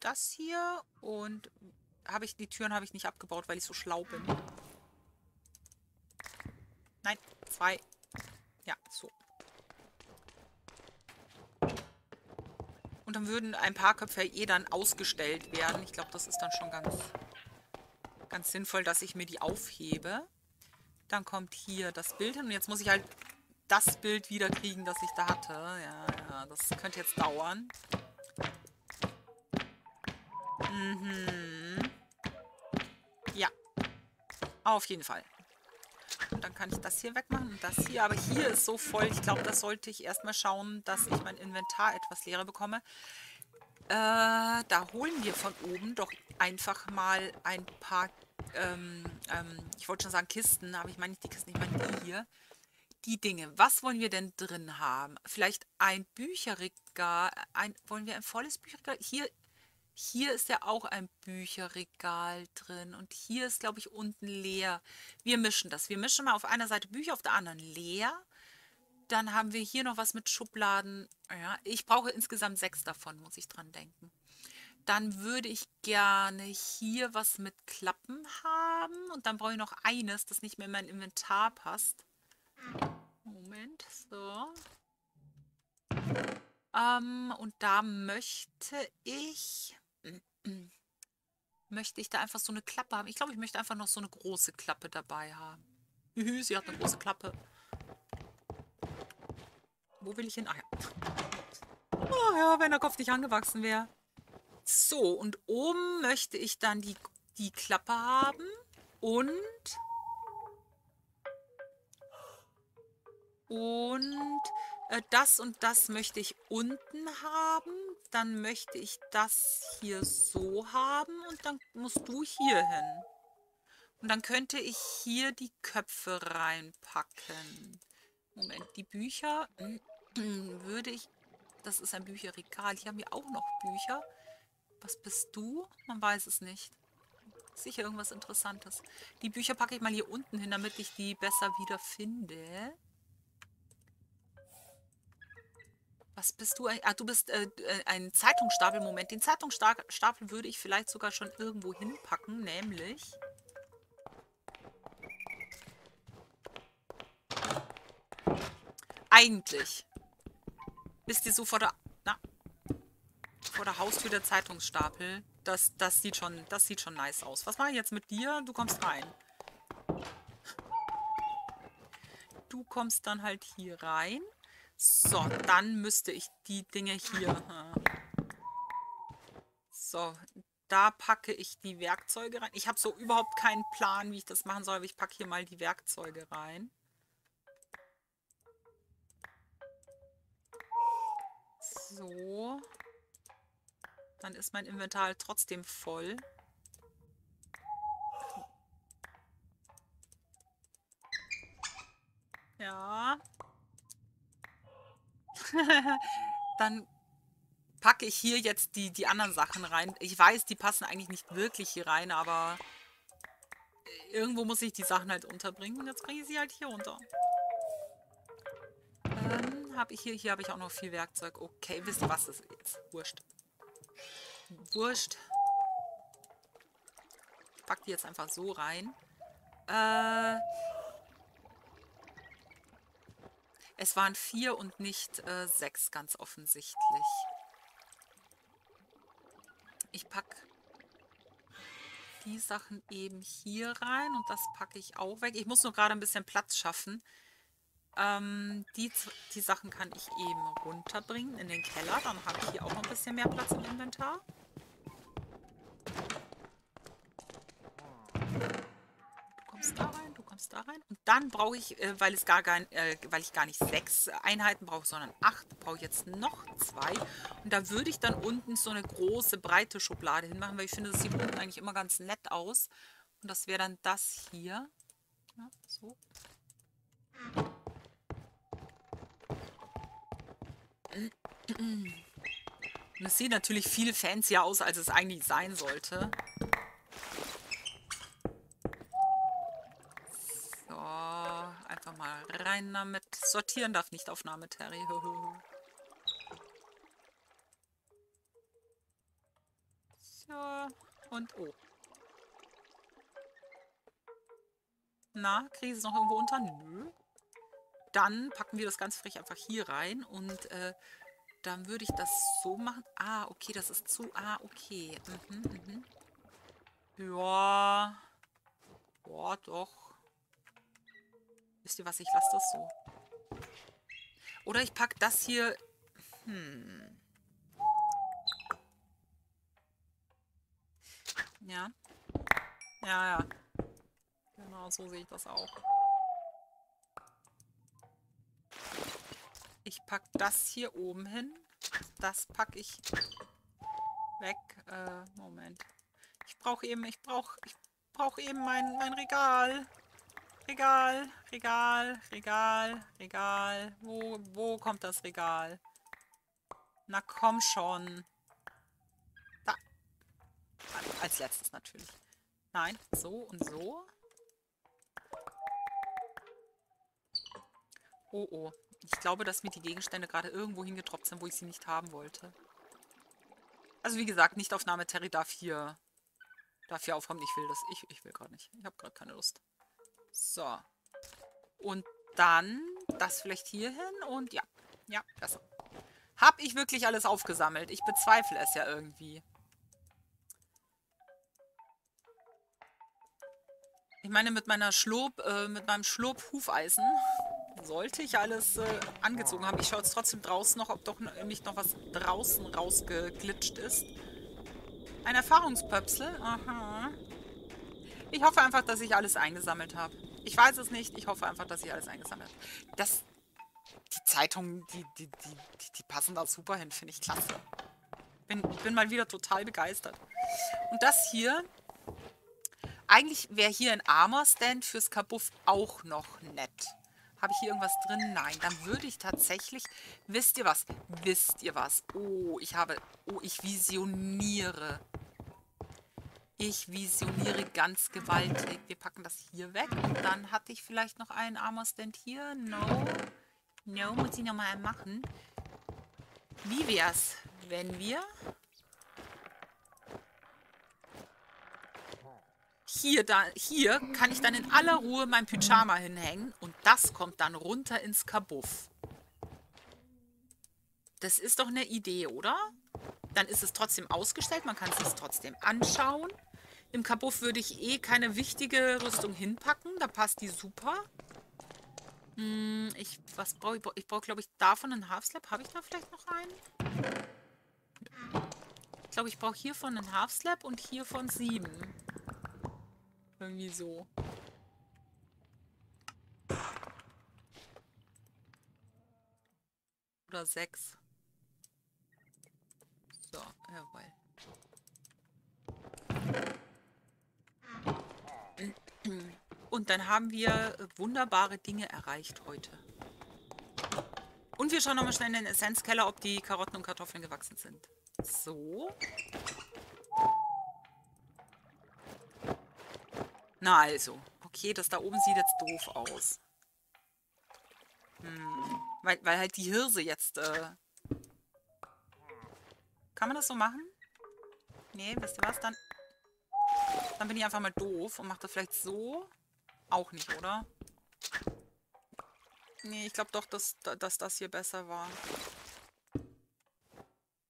das hier und habe ich die Türen habe ich nicht abgebaut, weil ich so schlau bin. Nein, zwei. Ja, so. Und dann würden ein paar Köpfe eh dann ausgestellt werden. Ich glaube, das ist dann schon ganz, ganz sinnvoll, dass ich mir die aufhebe. Dann kommt hier das Bild hin. Und jetzt muss ich halt das Bild wieder kriegen, das ich da hatte. Ja, ja, das könnte jetzt dauern. Mhm. Auf jeden Fall. Und dann kann ich das hier wegmachen und das hier. Aber hier ist so voll. Ich glaube, da sollte ich erstmal schauen, dass ich mein Inventar etwas leerer bekomme. Äh, da holen wir von oben doch einfach mal ein paar ähm, ähm, ich wollte schon sagen Kisten, aber ich meine nicht die Kisten, ich meine die hier. Die Dinge, was wollen wir denn drin haben? Vielleicht ein Bücherregal, ein, wollen wir ein volles Bücherregal? Hier, hier ist ja auch ein Bücherregal drin und hier ist, glaube ich, unten leer. Wir mischen das. Wir mischen mal auf einer Seite Bücher, auf der anderen leer. Dann haben wir hier noch was mit Schubladen. Ja, ich brauche insgesamt sechs davon, muss ich dran denken. Dann würde ich gerne hier was mit Klappen haben. Und dann brauche ich noch eines, das nicht mehr in mein Inventar passt. Moment, so. Ähm, und da möchte ich... möchte ich da einfach so eine Klappe haben. Ich glaube, ich möchte einfach noch so eine große Klappe dabei haben. Sie hat eine große Klappe. Wo will ich hin? Ah ja. Oh ja, wenn der Kopf nicht angewachsen wäre. So, und oben möchte ich dann die, die Klappe haben. Und... Und äh, das und das möchte ich unten haben. Dann möchte ich das hier so haben. Und dann musst du hier hin. Und dann könnte ich hier die Köpfe reinpacken. Moment, die Bücher würde ich... Das ist ein Bücherregal. Hier haben wir auch noch Bücher. Was bist du? Man weiß es nicht. Sicher irgendwas Interessantes. Die Bücher packe ich mal hier unten hin, damit ich die besser wieder finde. Was bist du? Ah, du bist äh, äh, ein Zeitungsstapel. Moment, den Zeitungsstapel würde ich vielleicht sogar schon irgendwo hinpacken, nämlich... Eigentlich. Bist du so vor der... Na, vor der Haustür der Zeitungsstapel. Das, das, sieht schon, das sieht schon nice aus. Was mache ich jetzt mit dir? Du kommst rein. Du kommst dann halt hier rein. So, dann müsste ich die Dinge hier... So, da packe ich die Werkzeuge rein. Ich habe so überhaupt keinen Plan, wie ich das machen soll, aber ich packe hier mal die Werkzeuge rein. So. Dann ist mein Inventar halt trotzdem voll. Ja. Dann packe ich hier jetzt die, die anderen Sachen rein. Ich weiß, die passen eigentlich nicht wirklich hier rein, aber irgendwo muss ich die Sachen halt unterbringen. Und jetzt bringe ich sie halt hier unter. Ähm, habe ich hier, hier habe ich auch noch viel Werkzeug. Okay, wisst ihr was, das ist wurscht. Wurscht. Ich packe die jetzt einfach so rein. Äh, Es waren vier und nicht äh, sechs, ganz offensichtlich. Ich packe die Sachen eben hier rein und das packe ich auch weg. Ich muss nur gerade ein bisschen Platz schaffen. Ähm, die, die Sachen kann ich eben runterbringen in den Keller. Dann habe ich hier auch noch ein bisschen mehr Platz im Inventar. Du kommst da rein kommst da rein. Und dann brauche ich, äh, weil, es gar, gar, äh, weil ich gar nicht sechs Einheiten brauche, sondern acht, brauche ich jetzt noch zwei. Und da würde ich dann unten so eine große, breite Schublade hinmachen, weil ich finde, das sieht unten eigentlich immer ganz nett aus. Und das wäre dann das hier. Ja, so. Und es sieht natürlich viel fancier aus, als es eigentlich sein sollte. Rein damit. Sortieren darf nicht Aufnahme, Terry. so, und oh. Na, kriege ich es noch irgendwo unter? Nö. Dann packen wir das ganz frech einfach hier rein und äh, dann würde ich das so machen. Ah, okay, das ist zu... Ah, okay. Mhm, mhm. Ja. Boah, doch. Wisst ihr was, ich lasse das so. Oder ich packe das hier... Hm. Ja. Ja, ja. Genau, so sehe ich das auch. Ich packe das hier oben hin. Das packe ich weg. Äh, Moment. Ich brauche eben, ich brauche, ich brauche eben mein, mein Regal. Regal, Regal, Regal, Regal. Wo, wo kommt das Regal? Na komm schon. Da. Als letztes natürlich. Nein, so und so. Oh, oh. Ich glaube, dass mir die Gegenstände gerade irgendwo hingetroppt sind, wo ich sie nicht haben wollte. Also wie gesagt, nicht Aufnahme Terry darf hier, darf hier aufkommen. Ich will das. Ich, ich will gerade nicht. Ich habe gerade keine Lust. So. Und dann das vielleicht hier hin und ja. Ja, besser. Hab ich wirklich alles aufgesammelt? Ich bezweifle es ja irgendwie. Ich meine, mit meiner Schlurp, äh, mit meinem Schlurp-Hufeisen sollte ich alles äh, angezogen haben. Ich schaue jetzt trotzdem draußen noch, ob doch nicht noch was draußen rausgeglitscht ist. Ein Erfahrungspöpsel. Aha. Ich hoffe einfach, dass ich alles eingesammelt habe. Ich weiß es nicht. Ich hoffe einfach, dass ich alles eingesammelt habe. Das, die Zeitungen, die, die, die, die, passen da super hin. Finde ich klasse. Bin, bin mal wieder total begeistert. Und das hier... Eigentlich wäre hier ein Armor-Stand fürs Kabuff auch noch nett. Habe ich hier irgendwas drin? Nein. Dann würde ich tatsächlich... Wisst ihr was? Wisst ihr was? Oh, ich habe... Oh, ich visioniere. Ich visioniere ganz gewaltig. Wir packen das hier weg. Und dann hatte ich vielleicht noch einen Armor-Stand hier. No. No, muss ich nochmal machen. Wie wäre es, wenn wir hier, da, hier kann ich dann in aller Ruhe mein Pyjama hinhängen und das kommt dann runter ins Kabuff. Das ist doch eine Idee, oder? Dann ist es trotzdem ausgestellt, man kann es sich trotzdem anschauen. Im Kabuff würde ich eh keine wichtige Rüstung hinpacken, da passt die super. Hm, ich, was brauche ich? Ich brauche, glaube ich, davon einen Half-Slap. Habe ich da vielleicht noch einen? Ich glaube, ich brauche hiervon einen Half-Slap und hiervon sieben. Irgendwie so. Oder sechs. So, jawohl. Und dann haben wir wunderbare Dinge erreicht heute. Und wir schauen nochmal schnell in den Essenzkeller, ob die Karotten und Kartoffeln gewachsen sind. So. Na also. Okay, das da oben sieht jetzt doof aus. Hm. Weil, weil halt die Hirse jetzt... Äh Kann man das so machen? Nee, wisst ihr was? Dann, dann bin ich einfach mal doof und mache das vielleicht so. Auch nicht, oder? Nee, ich glaube doch, dass, dass das hier besser war.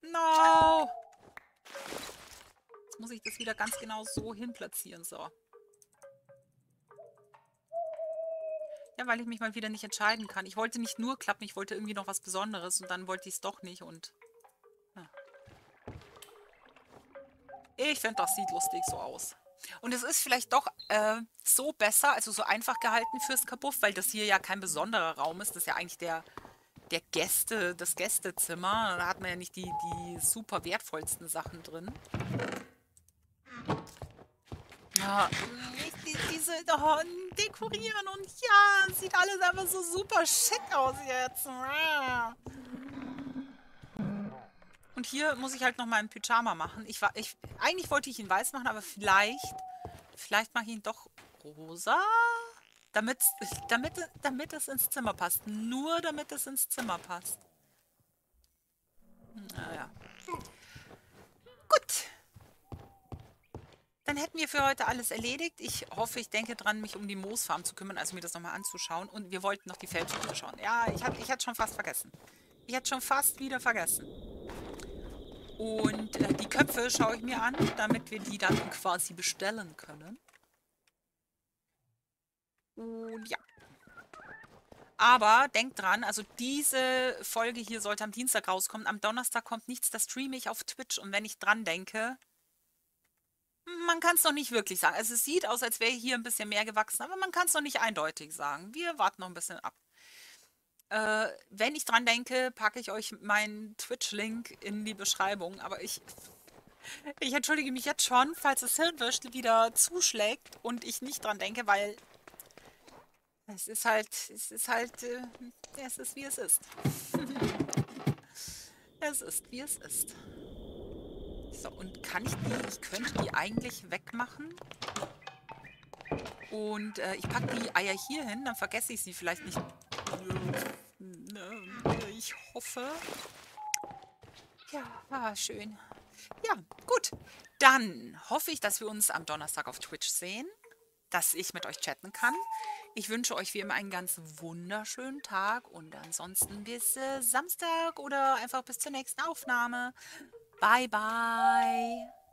No! Jetzt muss ich das wieder ganz genau so hin platzieren. So. Ja, weil ich mich mal wieder nicht entscheiden kann. Ich wollte nicht nur klappen, ich wollte irgendwie noch was Besonderes und dann wollte ich es doch nicht und... Ich finde, das sieht lustig so aus. Und es ist vielleicht doch äh, so besser, also so einfach gehalten fürs Kabuff, weil das hier ja kein besonderer Raum ist. Das ist ja eigentlich der, der Gäste, das Gästezimmer. Da hat man ja nicht die, die super wertvollsten Sachen drin. Ja, die, diese oh, dekorieren und ja, sieht alles einfach so super schick aus jetzt. Und hier muss ich halt noch mal ein Pyjama machen. Ich war, ich, eigentlich wollte ich ihn weiß machen, aber vielleicht, vielleicht mache ich ihn doch rosa, damit, damit, damit es ins Zimmer passt. Nur damit es ins Zimmer passt. Naja. Gut. Dann hätten wir für heute alles erledigt. Ich hoffe, ich denke dran, mich um die Moosfarm zu kümmern, also mir das nochmal anzuschauen. Und wir wollten noch die Feldfrüchte schauen. Ja, ich hatte ich schon fast vergessen. Ich hatte schon fast wieder vergessen. Und äh, die Köpfe schaue ich mir an, damit wir die dann quasi bestellen können. Und ja. Aber denkt dran, also diese Folge hier sollte am Dienstag rauskommen. Am Donnerstag kommt nichts, da streame ich auf Twitch. Und wenn ich dran denke, man kann es noch nicht wirklich sagen. Also es sieht aus, als wäre hier ein bisschen mehr gewachsen, aber man kann es noch nicht eindeutig sagen. Wir warten noch ein bisschen ab. Äh, wenn ich dran denke, packe ich euch meinen Twitch-Link in die Beschreibung. Aber ich Ich entschuldige mich jetzt schon, falls das Hirnwürstel wieder zuschlägt und ich nicht dran denke, weil es ist halt, es ist halt, äh, es ist wie es ist. es ist wie es ist. So, und kann ich die, ich könnte die eigentlich wegmachen. Und äh, ich packe die Eier hier hin, dann vergesse ich sie vielleicht nicht. Ich hoffe. Ja, schön. Ja, gut. Dann hoffe ich, dass wir uns am Donnerstag auf Twitch sehen, dass ich mit euch chatten kann. Ich wünsche euch wie immer einen ganz wunderschönen Tag und ansonsten bis äh, Samstag oder einfach bis zur nächsten Aufnahme. Bye, bye.